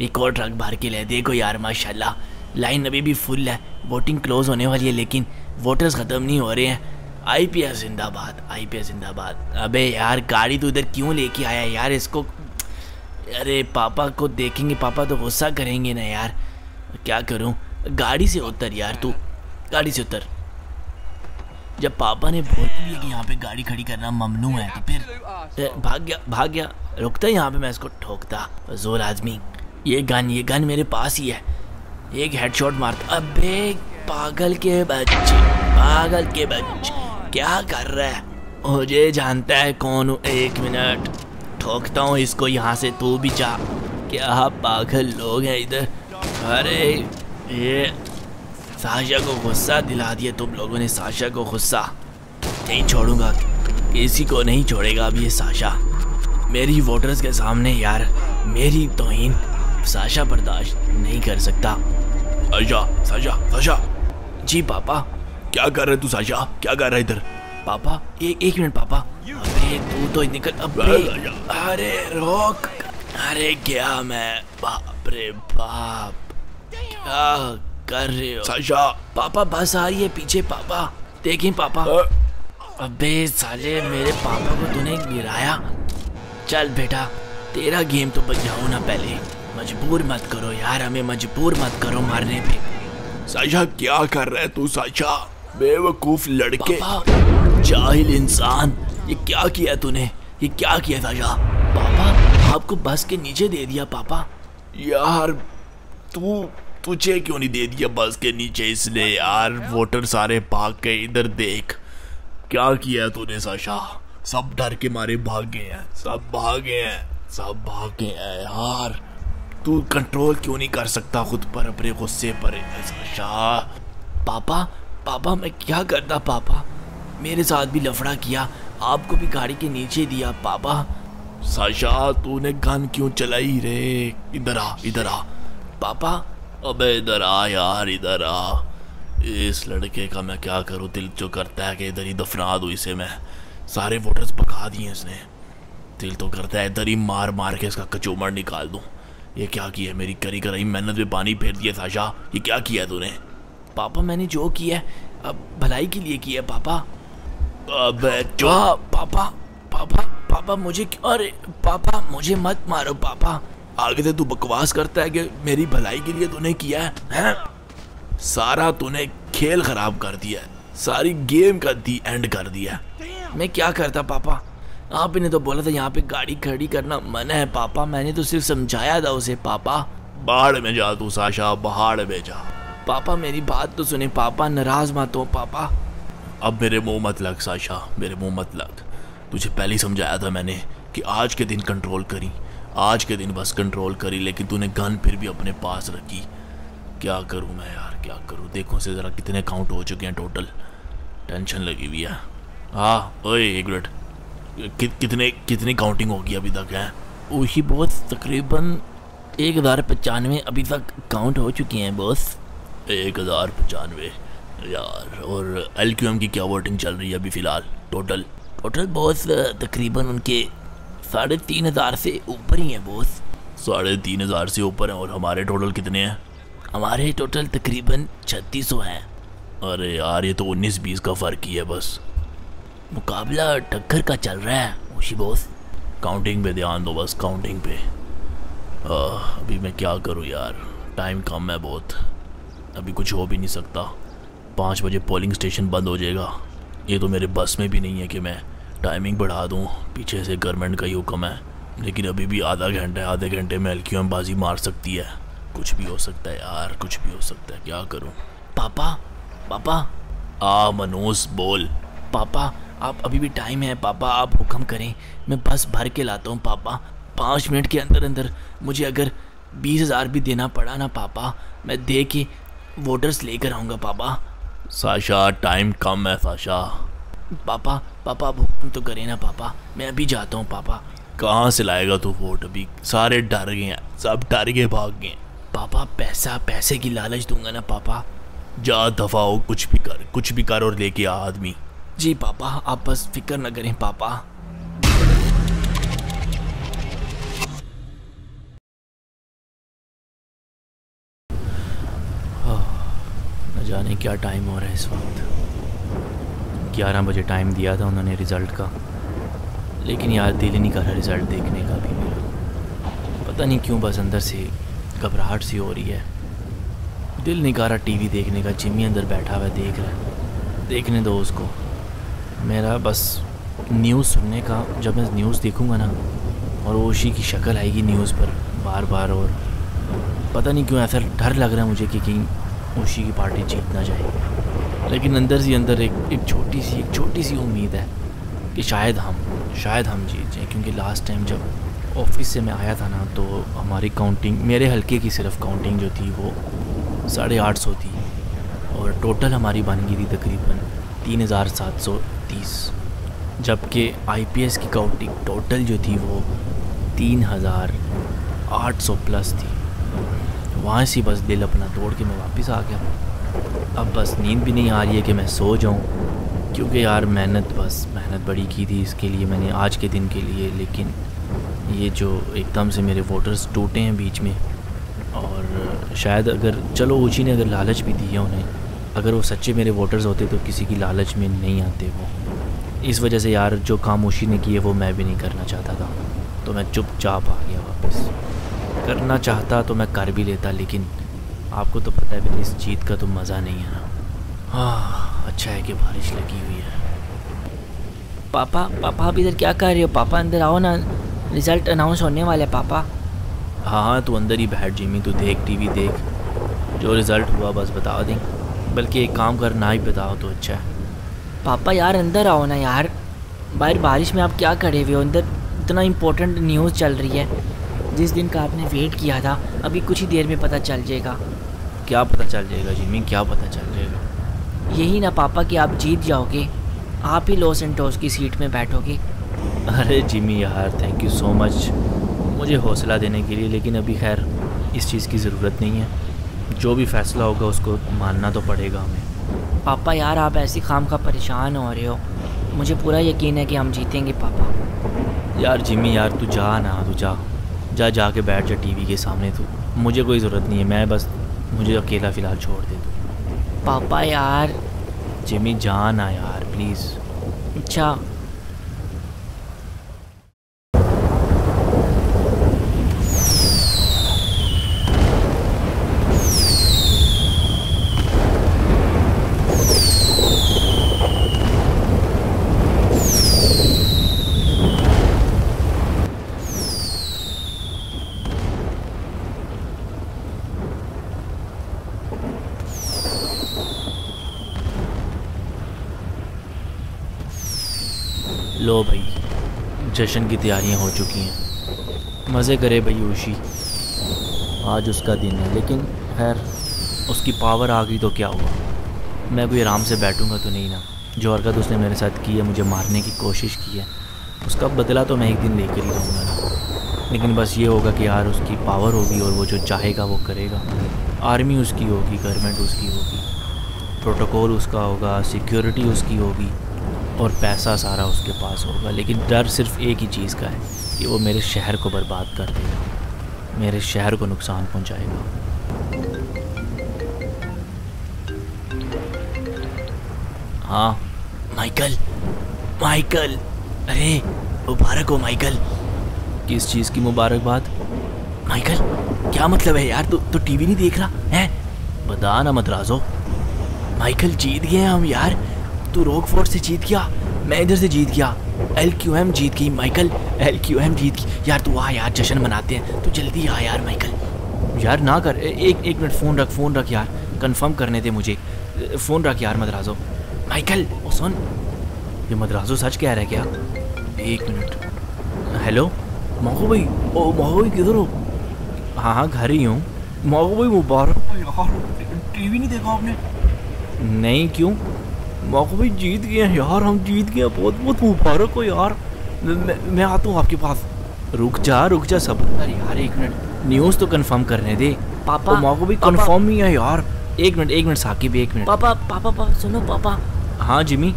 एक और ट्रक भर के ले, देखो यार, माशाल्लाह। लाइन अभी भी फुल है वोटिंग क्लोज होने वाली है, लेकिन वोटर्स ख़त्म नहीं हो रहे हैं। आईपीएस जिंदाबाद आईपीएस जिंदाबाद। अबे यार, गाड़ी तो इधर क्यों लेके आया यार, इसको अरे, पापा को देखेंगे, पापा तो गुस्सा करेंगे ना यार। क्या करूँ? गाड़ी से उतर यार तू। गाड़ी से उतर। जब पापा ने बोल दिया कि यहाँ पे गाड़ी खड़ी करना ममनू है तो फिर भाग गया भाग गया। रुकता यहाँ पे, मैं इसको ठोकता। ज़ोर आदमी। ये गन ये गन मेरे पास ही है। एक हेडशॉट मारता अबे, पागल के बच्चे, पागल के बच्चे। क्या कर रहा है? मुझे जानता है कौन हूँ। एक मिनट। ठोकता हूँ इसको यहाँ से, तू भी जा। क्या पागल लोग हैं इधर? अरे, ये साशा को गुस्सा दिला दिया तुम लोगों ने, साशा को गुस्सा। नहीं छोड़ूँगा, किसी को नहीं छोड़ेगा अब ये साशा। मेरी वोटर्स के सामने यार, मेरी तोहिन साशा बर्दाश्त नहीं कर सकता। Sasha Sasha Sasha. जी पापा, क्या कर रहे तू साशा? क्या कर रहा है इधर? पापा एक एक मिनट पापा। अबे तू तो निकल अबे अरे रोक। अरे क्या मैं? बाप रे बाप। क्या कर रहे हो? साशा। पापा बस आ रही है पीछे पापा। देखें पापा। अबे साले मेरे पापा को तूने गिराया। चल बेटा तेरा गेम तो बजाओ ना पहले। मजबूर मत करो यार हमें मजबूर मत करो मारने पे। साशा क्या कर रहा है तू साशा? बेवकूफ़ लड़के। जाहिल इंसान। ये क्या किया तूने? ये क्या किया साशा पापा, आपको बस के नीचे दे दिया, पापा। यार, तू, तुझे क्यों नहीं दे दिया बस के नीचे इसलिए यार? वोटर सारे भाग गए, इधर देख। क्या किया तूने साशा सब डर के मारे भाग गए हैं, सब भागे हैं, सब भागे हैं यार। तू कंट्रोल क्यों नहीं कर सकता खुद पर, अपने गुस्से पर साशा पापा पापा, मैं क्या करता, पापा? मेरे साथ भी लफड़ा किया आपको भी गाड़ी के नीचे दिया, पापा। साशा, तूने गन क्यों चलाई रे? इधर आ इधर आ। पापा? अबे इधर आ यार, इधर आ। इस लड़के का मैं क्या करूँ? दिल जो करता है कि इधर ही दफना दूँ इसे मैं। सारे वोटर्स पका दिए इसने। दिल तो करता है इधर ही मार मार के इसका कचूमर निकाल दूँ। ये क्या किया मेरी करी कराई? मेहनत में पानी फेर दिया साशा। ये क्या किया तूने? पापा, मैंने जो किया अब भलाई के लिए किया है पापा पापा पापा पापा मुझे अरे पापा मुझे मत मारो पापा। आगे से तू बकवास करता है कि मेरी भलाई के लिए तूने किया है हैं? सारा तूने खेल खराब कर दिया है। सारी गेम का दी एंड कर दिया मैं क्या करता पापा? आप आपने तो बोला था यहाँ पे गाड़ी खड़ी करना मना है पापा। मैंने तो सिर्फ़ समझाया था उसे पापा। बाहर में जा तू साशा बाहर में जा। पापा मेरी बात तो सुने पापा। नाराज़ मत हो पापा। अब मेरे मुँह मत लग साशा मेरे मुँह मत लग। तुझे पहले ही समझाया था मैंने कि आज के दिन कंट्रोल करी आज के दिन बस कंट्रोल करी लेकिन तूने गन फिर भी अपने पास रखी। क्या करूँ मैं यार क्या करूँ? देखो से ज़रा कितने काउंट हो चुके हैं टोटल टेंशन लगी हुई है। हाँ ओए एक मिनट कि, कितने कितनी काउंटिंग होगी अभी तक है? उसी बॉस तकरीबन एक हज़ार पचानवे अभी तक काउंट हो चुकी हैं बॉस। एक हज़ार पचानवे। यार और एल क्यू एम की क्या वोटिंग चल रही है अभी फ़िलहाल? टोटल टोटल बॉस तकरीबन उनके साढ़े तीन हज़ार से ऊपर ही हैं बॉस साढ़े तीन हज़ार से ऊपर हैं और हमारे टोटल कितने हैं? हमारे टोटल तकरीबन छत्तीस सौ हैं। अरे यार ये तो उन्नीस बीस का फ़र्क ही है बस। मुकाबला टक्कर का चल रहा है उसी बॉस काउंटिंग पे ध्यान दो बस काउंटिंग पे। आ, अभी मैं क्या करूँ यार? टाइम कम है बहुत। अभी कुछ हो भी नहीं सकता। पाँच बजे पोलिंग स्टेशन बंद हो जाएगा। ये तो मेरे बस में भी नहीं है कि मैं टाइमिंग बढ़ा दूँ। पीछे से गवर्नमेंट का ही हुक्म है। लेकिन अभी भी आधा घंटा आधे घंटे में एल बाजी मार सकती है। कुछ भी हो सकता है यार, कुछ भी हो सकता है, क्या करूँ? पापा पापा। आ, मनोज, बोल। पापा, आप अभी भी टाइम है। पापा, आप हुक्म करें। मैं बस भर के लाता हूँ, पापा। पाँच मिनट के अंदर अंदर मुझे अगर बीस हज़ार भी देना पड़ा ना, पापा, मैं दे के वोटर्स लेकर आऊँगा, पापा। साशा टाइम कम है साशा। पापा पापा आप तो करें ना पापा। मैं अभी जाता हूँ, पापा। कहाँ से लाएगा तू वोट अभी? सारे डर गए हैं। सब डर गए भाग गए पापा, पैसा, पैसे की लालच दूँगा ना पापा। जा दफ़ा हो, कुछ भी कर, कुछ भी कर और लेके आ आदमी। जी पापा, आप बस फ़िक्र ना करें पापा न जाने क्या टाइम हो रहा है इस वक्त? ग्यारह बजे टाइम दिया था उन्होंने रिज़ल्ट का। लेकिन यार दिल ही नहीं कर रहा रिज़ल्ट देखने का भी मेरा। पता नहीं क्यों बस अंदर से घबराहट सी हो रही है। दिल नहीं कर रहा टीवी देखने का जिमी अंदर बैठा हुआ देख रहा है। देखने दो उसको। मेरा बस न्यूज़ सुनने का, जब मैं न्यूज़ देखूँगा ना, और वो उसी की शक्ल आएगी न्यूज़ पर बार बार और। पता नहीं क्यों ऐसा डर लग रहा है मुझे कि कहीं उसी की पार्टी जीत ना जाए। लेकिन अंदर से अंदर एक एक छोटी सी, एक छोटी सी उम्मीद है कि शायद हम शायद हम जीत जाएँ, क्योंकि लास्ट टाइम जब ऑफ़िस से मैं आया था ना तो हमारी काउंटिंग मेरे हल्के की सिर्फ़ काउंटिंग जो थी वो साढ़े आठ सौ थी। और टोटल हमारी बन गई थी तकरीबन तीन हज़ार सात सौ तीस। जबकि आईपीएस की काउंटिंग टोटल जो थी वो तीन हज़ार आठ सौ प्लस थी। वहाँ से बस दिल अपना तोड़ के मैं वापस आ गया। अब बस नींद भी नहीं आ रही है कि मैं सो जाऊँ, क्योंकि यार मेहनत बस, मेहनत बड़ी की थी इसके लिए मैंने आज के दिन के लिए, लेकिन ये जो एकदम से मेरे वोटर्स टूटे हैं बीच में, और शायद अगर, चलो ऊँची ने अगर लालच भी दी है उन्हें, अगर वो सच्चे मेरे वोटर्स होते तो किसी की लालच में नहीं आते वो। इस वजह से यार जो काम खामोशी ने किए वो मैं भी नहीं करना चाहता था। तो मैं चुपचाप आ गया वापस। करना चाहता तो मैं कर भी लेता, लेकिन आपको तो पता है इस जीत का तो मज़ा नहीं है ना। हाँ अच्छा है कि बारिश लगी हुई है। पापा पापा, आप इधर क्या कर रहे हो? पापा, अंदर आओ ना। रिज़ल्ट अनाउंस होने वाला है, पापा। हाँ हाँ तू अंदर ही बैठ जिमी तू देख टीवी, देख। जो रिज़ल्ट हुआ, बस बता दें। बल्कि एक काम कर ना ही बताओ तो अच्छा है। पापा, यार, अंदर आओ ना यार। बाहर बारिश में आप क्या करे हुए हो? अंदर इतना इम्पोर्टेंट न्यूज़ चल रही है। जिस दिन का आपने वेट किया था अभी कुछ ही देर में पता चल जाएगा। क्या पता चल जाएगा जिमी क्या पता चल जाएगा? यही ना पापा कि आप जीत जाओगे आप ही लॉस एंटोस की सीट में बैठोगे। अरे जिमी यार थैंक यू सो मच मुझे हौसला देने के लिए लेकिन अभी खैर इस चीज़ की ज़रूरत नहीं है। जो भी फ़ैसला होगा उसको मानना तो पड़ेगा हमें। पापा यार आप ऐसी खाम का परेशान हो रहे हो। मुझे पूरा यकीन है कि हम जीतेंगे पापा। यार जिमी यार तू जा ना तू जा। जा जा के बैठ जा टीवी के सामने तो। मुझे कोई ज़रूरत नहीं है मैं बस मुझे अकेला फ़िलहाल छोड़ दे तू। पापा यार। जिमी जान आ यार प्लीज़ अच्छा लो भाई जश्न की तैयारियाँ हो चुकी हैं। मज़े करे भाई ऊशी आज उसका दिन है, लेकिन खैर, उसकी पावर आ गई तो क्या हुआ? मैं कोई आराम से बैठूँगा तो नहीं ना। जो हरकत उसने मेरे साथ की है मुझे मारने की कोशिश की है। उसका बदला तो मैं एक दिन लेकर ही रहूँगा ना। लेकिन बस ये होगा कि यार उसकी पावर होगी और वो जो चाहेगा वो करेगा। आर्मी उसकी होगी गवर्नमेंट उसकी होगी। प्रोटोकॉल उसका होगा सिक्योरिटी उसकी होगी। और पैसा सारा उसके पास होगा। लेकिन डर सिर्फ़ एक ही चीज़ का है कि वो मेरे शहर को बर्बाद कर देगा। मेरे शहर को नुकसान पहुंचाएगा। हाँ। माइकल। माइकल। अरे, मुबारक हो माइकल। किस चीज़ की मुबारकबाद? माइकल, क्या मतलब है यार? तू तो तो टीवी नहीं देख रहा? है? बता ना मत राजो। माइकल, जीत गए हम यार। तू रोक फोर्ट से जीत गया? मैं इधर से जीत गया। एल क्यू एम जीत गई माइकल एल क्यू एम जीत गई। यार, तू आ यार, जश्न मनाते हैं। तू जल्दी आ यार माइकल यार, ना कर। एक एक मिनट, फ़ोन रख फ़ोन रख यार। कंफर्म करने दे मुझे। फ़ोन रख यार, मदराजो। माइकल ओ सुन। ये मदराजो सच कह रहा है क्या? एक मिनट। हेलो मोहू भाई, ओ, मोहू भाई, किधर हो? हाँ हाँ घर ही हूँ। मोहू भाई, मुबारक यार। टीवी नहीं देखा आपने? नहीं, क्यों? मोहू भाई जीत गए हैं यार हम जीत गए बहुत बहुत मुबारक हो यार। मैं, मैं आता हूँ आपके पास। रुक जा रुक जा सब। अरे यार एक मिनट। न्यूज़ तो कंफर्म करने दे पापा मोहू भाई पापा- कंफर्म ही है यार। एक मिनट एक मिनट साकिब एक मिनट। पापा पापा पापा सुनो पापा। हाँ जिमी।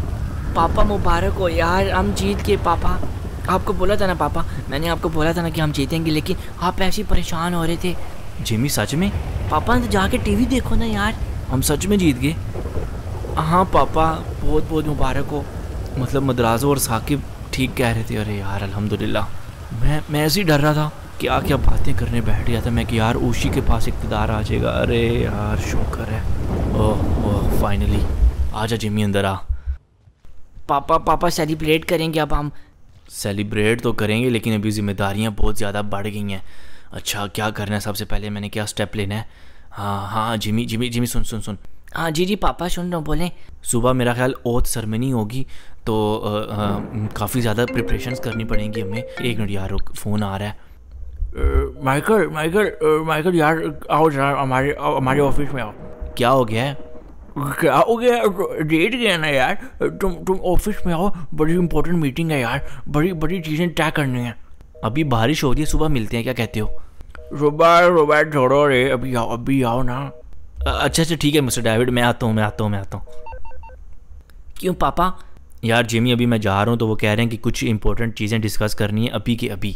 पापा मुबारक हो यार हम जीत गए पापा। आपको बोला था ना पापा? मैंने आपको बोला था ना कि हम जीतेंगे लेकिन आप ऐसे परेशान हो रहे थे। जिमी सच में? पापा तो जाके टीवी देखो ना यार। हम सच में जीत गए। हाँ पापा बहुत बहुत मुबारक हो। मतलब मदराजो और साकिब ठीक कह रहे थे अरे यार अल्हम्दुलिल्लाह। मैं मैं ऐसे ही डर रहा था क्या क्या बातें करने बैठ गया था मैं कि यार ऊशी के पास इकतदार आ जाएगा। अरे यार शुक्र है। ओह ओह फाइनली आजा जिम्मी अंदर आ। पापा पापा सेलिब्रेट करेंगे अब हम। सेलिब्रेट तो करेंगे लेकिन अभी जिम्मेदारियाँ बहुत ज़्यादा बढ़ गई हैं। अच्छा क्या करना है? सबसे पहले मैंने क्या स्टेप लेना है? हाँ हाँ जिमी जिमी जिमी सुन सुन सुन। हाँ जी जी पापा सुन रहा हूँ बोलें। सुबह मेरा ख्याल ओथ सरमनी होगी तो काफ़ी ज़्यादा प्रिपरेशंस करनी पड़ेंगी हमें एक मिनट यार फ़ोन आ रहा है। माइकल माइकल माइकल यार आओ जरा हमारे हमारे ऑफ़िस में आओ। क्या हो गया है? क्या हो गया डेट गया ना यार। तुम तुम ऑफ़िस में आओ बड़ी इंपॉर्टेंट मीटिंग है यार। बड़ी बड़ी चीज़ें तय करनी है। अभी बारिश हो रही है सुबह मिलते हैं क्या कहते हो? सुबह सुबह छोड़ो रे अभी आओ अभी आओ ना। अच्छा अच्छा ठीक है मिस्टर डेविड मैं आता हूँ मैं आता हूँ मैं आता हूँ। क्यों पापा? यार जिमी अभी मैं जा रहा हूँ तो वो कह रहे हैं कि कुछ इंपॉर्टेंट चीज़ें डिस्कस करनी है अभी के अभी।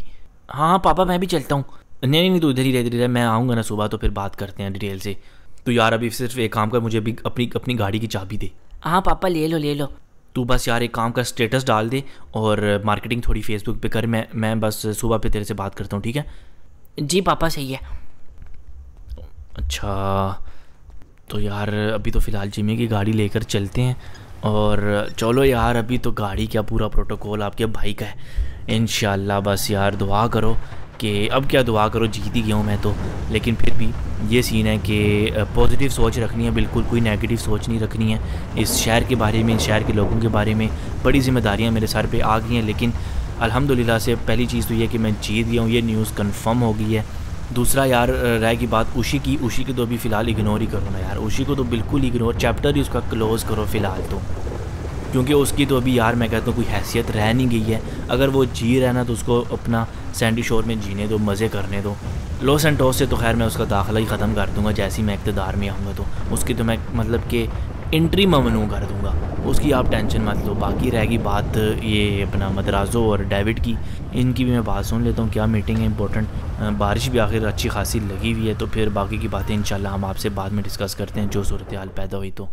हाँ पापा मैं भी चलता हूँ। नहीं नहीं तो इधर ही रह इधर मैं आऊँगा ना सुबह तो फिर बात करते हैं डिटेल से। तो यार अभी सिर्फ़ एक काम कर मुझे अभी अपनी अपनी गाड़ी की चाबी दे। हाँ पापा ले लो ले लो। तू बस यार एक काम का स्टेटस डाल दे और मार्केटिंग थोड़ी फेसबुक पे कर मैं मैं बस सुबह पे तेरे से बात करता हूँ ठीक है? जी पापा सही है। अच्छा। तो यार, अभी तो फ़िलहाल जिमी की गाड़ी लेकर चलते हैं। और चलो यार, अभी तो गाड़ी का पूरा प्रोटोकॉल आपके भाई का है। इन बस यार, दुआ करो कि, अब क्या दुआ करो, जीत ही गया हूँ मैं तो। लेकिन फिर भी ये सीन है कि पॉजिटिव सोच रखनी है, बिल्कुल कोई नेगेटिव सोच नहीं रखनी है। इस शहर के बारे में, इस शहर के लोगों के बारे में बड़ी जिम्मेदारियाँ मेरे सर पर आ गई हैं। लेकिन अलहमदिल्ला से पहली चीज़ तो यह कि मैं जीत गया हूँ, ये न्यूज़ कन्फर्म हो गई है। दूसरा यार रह की बात उशी की। उशी की तो अभी फ़िलहाल इग्नोर ही करो ना यार। उशी को तो बिल्कुल इग्नोर चैप्टर ही उसका क्लोज़ करो फ़िलहाल तो। क्योंकि उसकी तो अभी यार, मैं कहता हूँ, कोई हैसियत रह नहीं गई है। अगर वो जी रहा ना तो उसको अपना सैंडी शोर में जीने दो, मज़े करने दो। लॉस एंड से तो खैर मैं उसका दाखिला ही ख़त्म कर दूँगा, जैसे ही मैं इकतदार में आऊँगा तो। उसकी तो मैं मतलब कि इंट्री ममनू कर दूँगा। उसकी आप टेंशन मत लो। बाकी रहेगी बात ये अपना मदराजो और डेविड की। इनकी भी मैं बात सुन लेता हूँ, क्या मीटिंग है इंपॉर्टेंट बारिश भी आखिर अच्छी खासी लगी हुई है तो फिर बाकी की बातें इंशाल्लाह हम आपसे बाद में डिस्कस करते हैं, जो सूरत हाल पैदा हुई तो।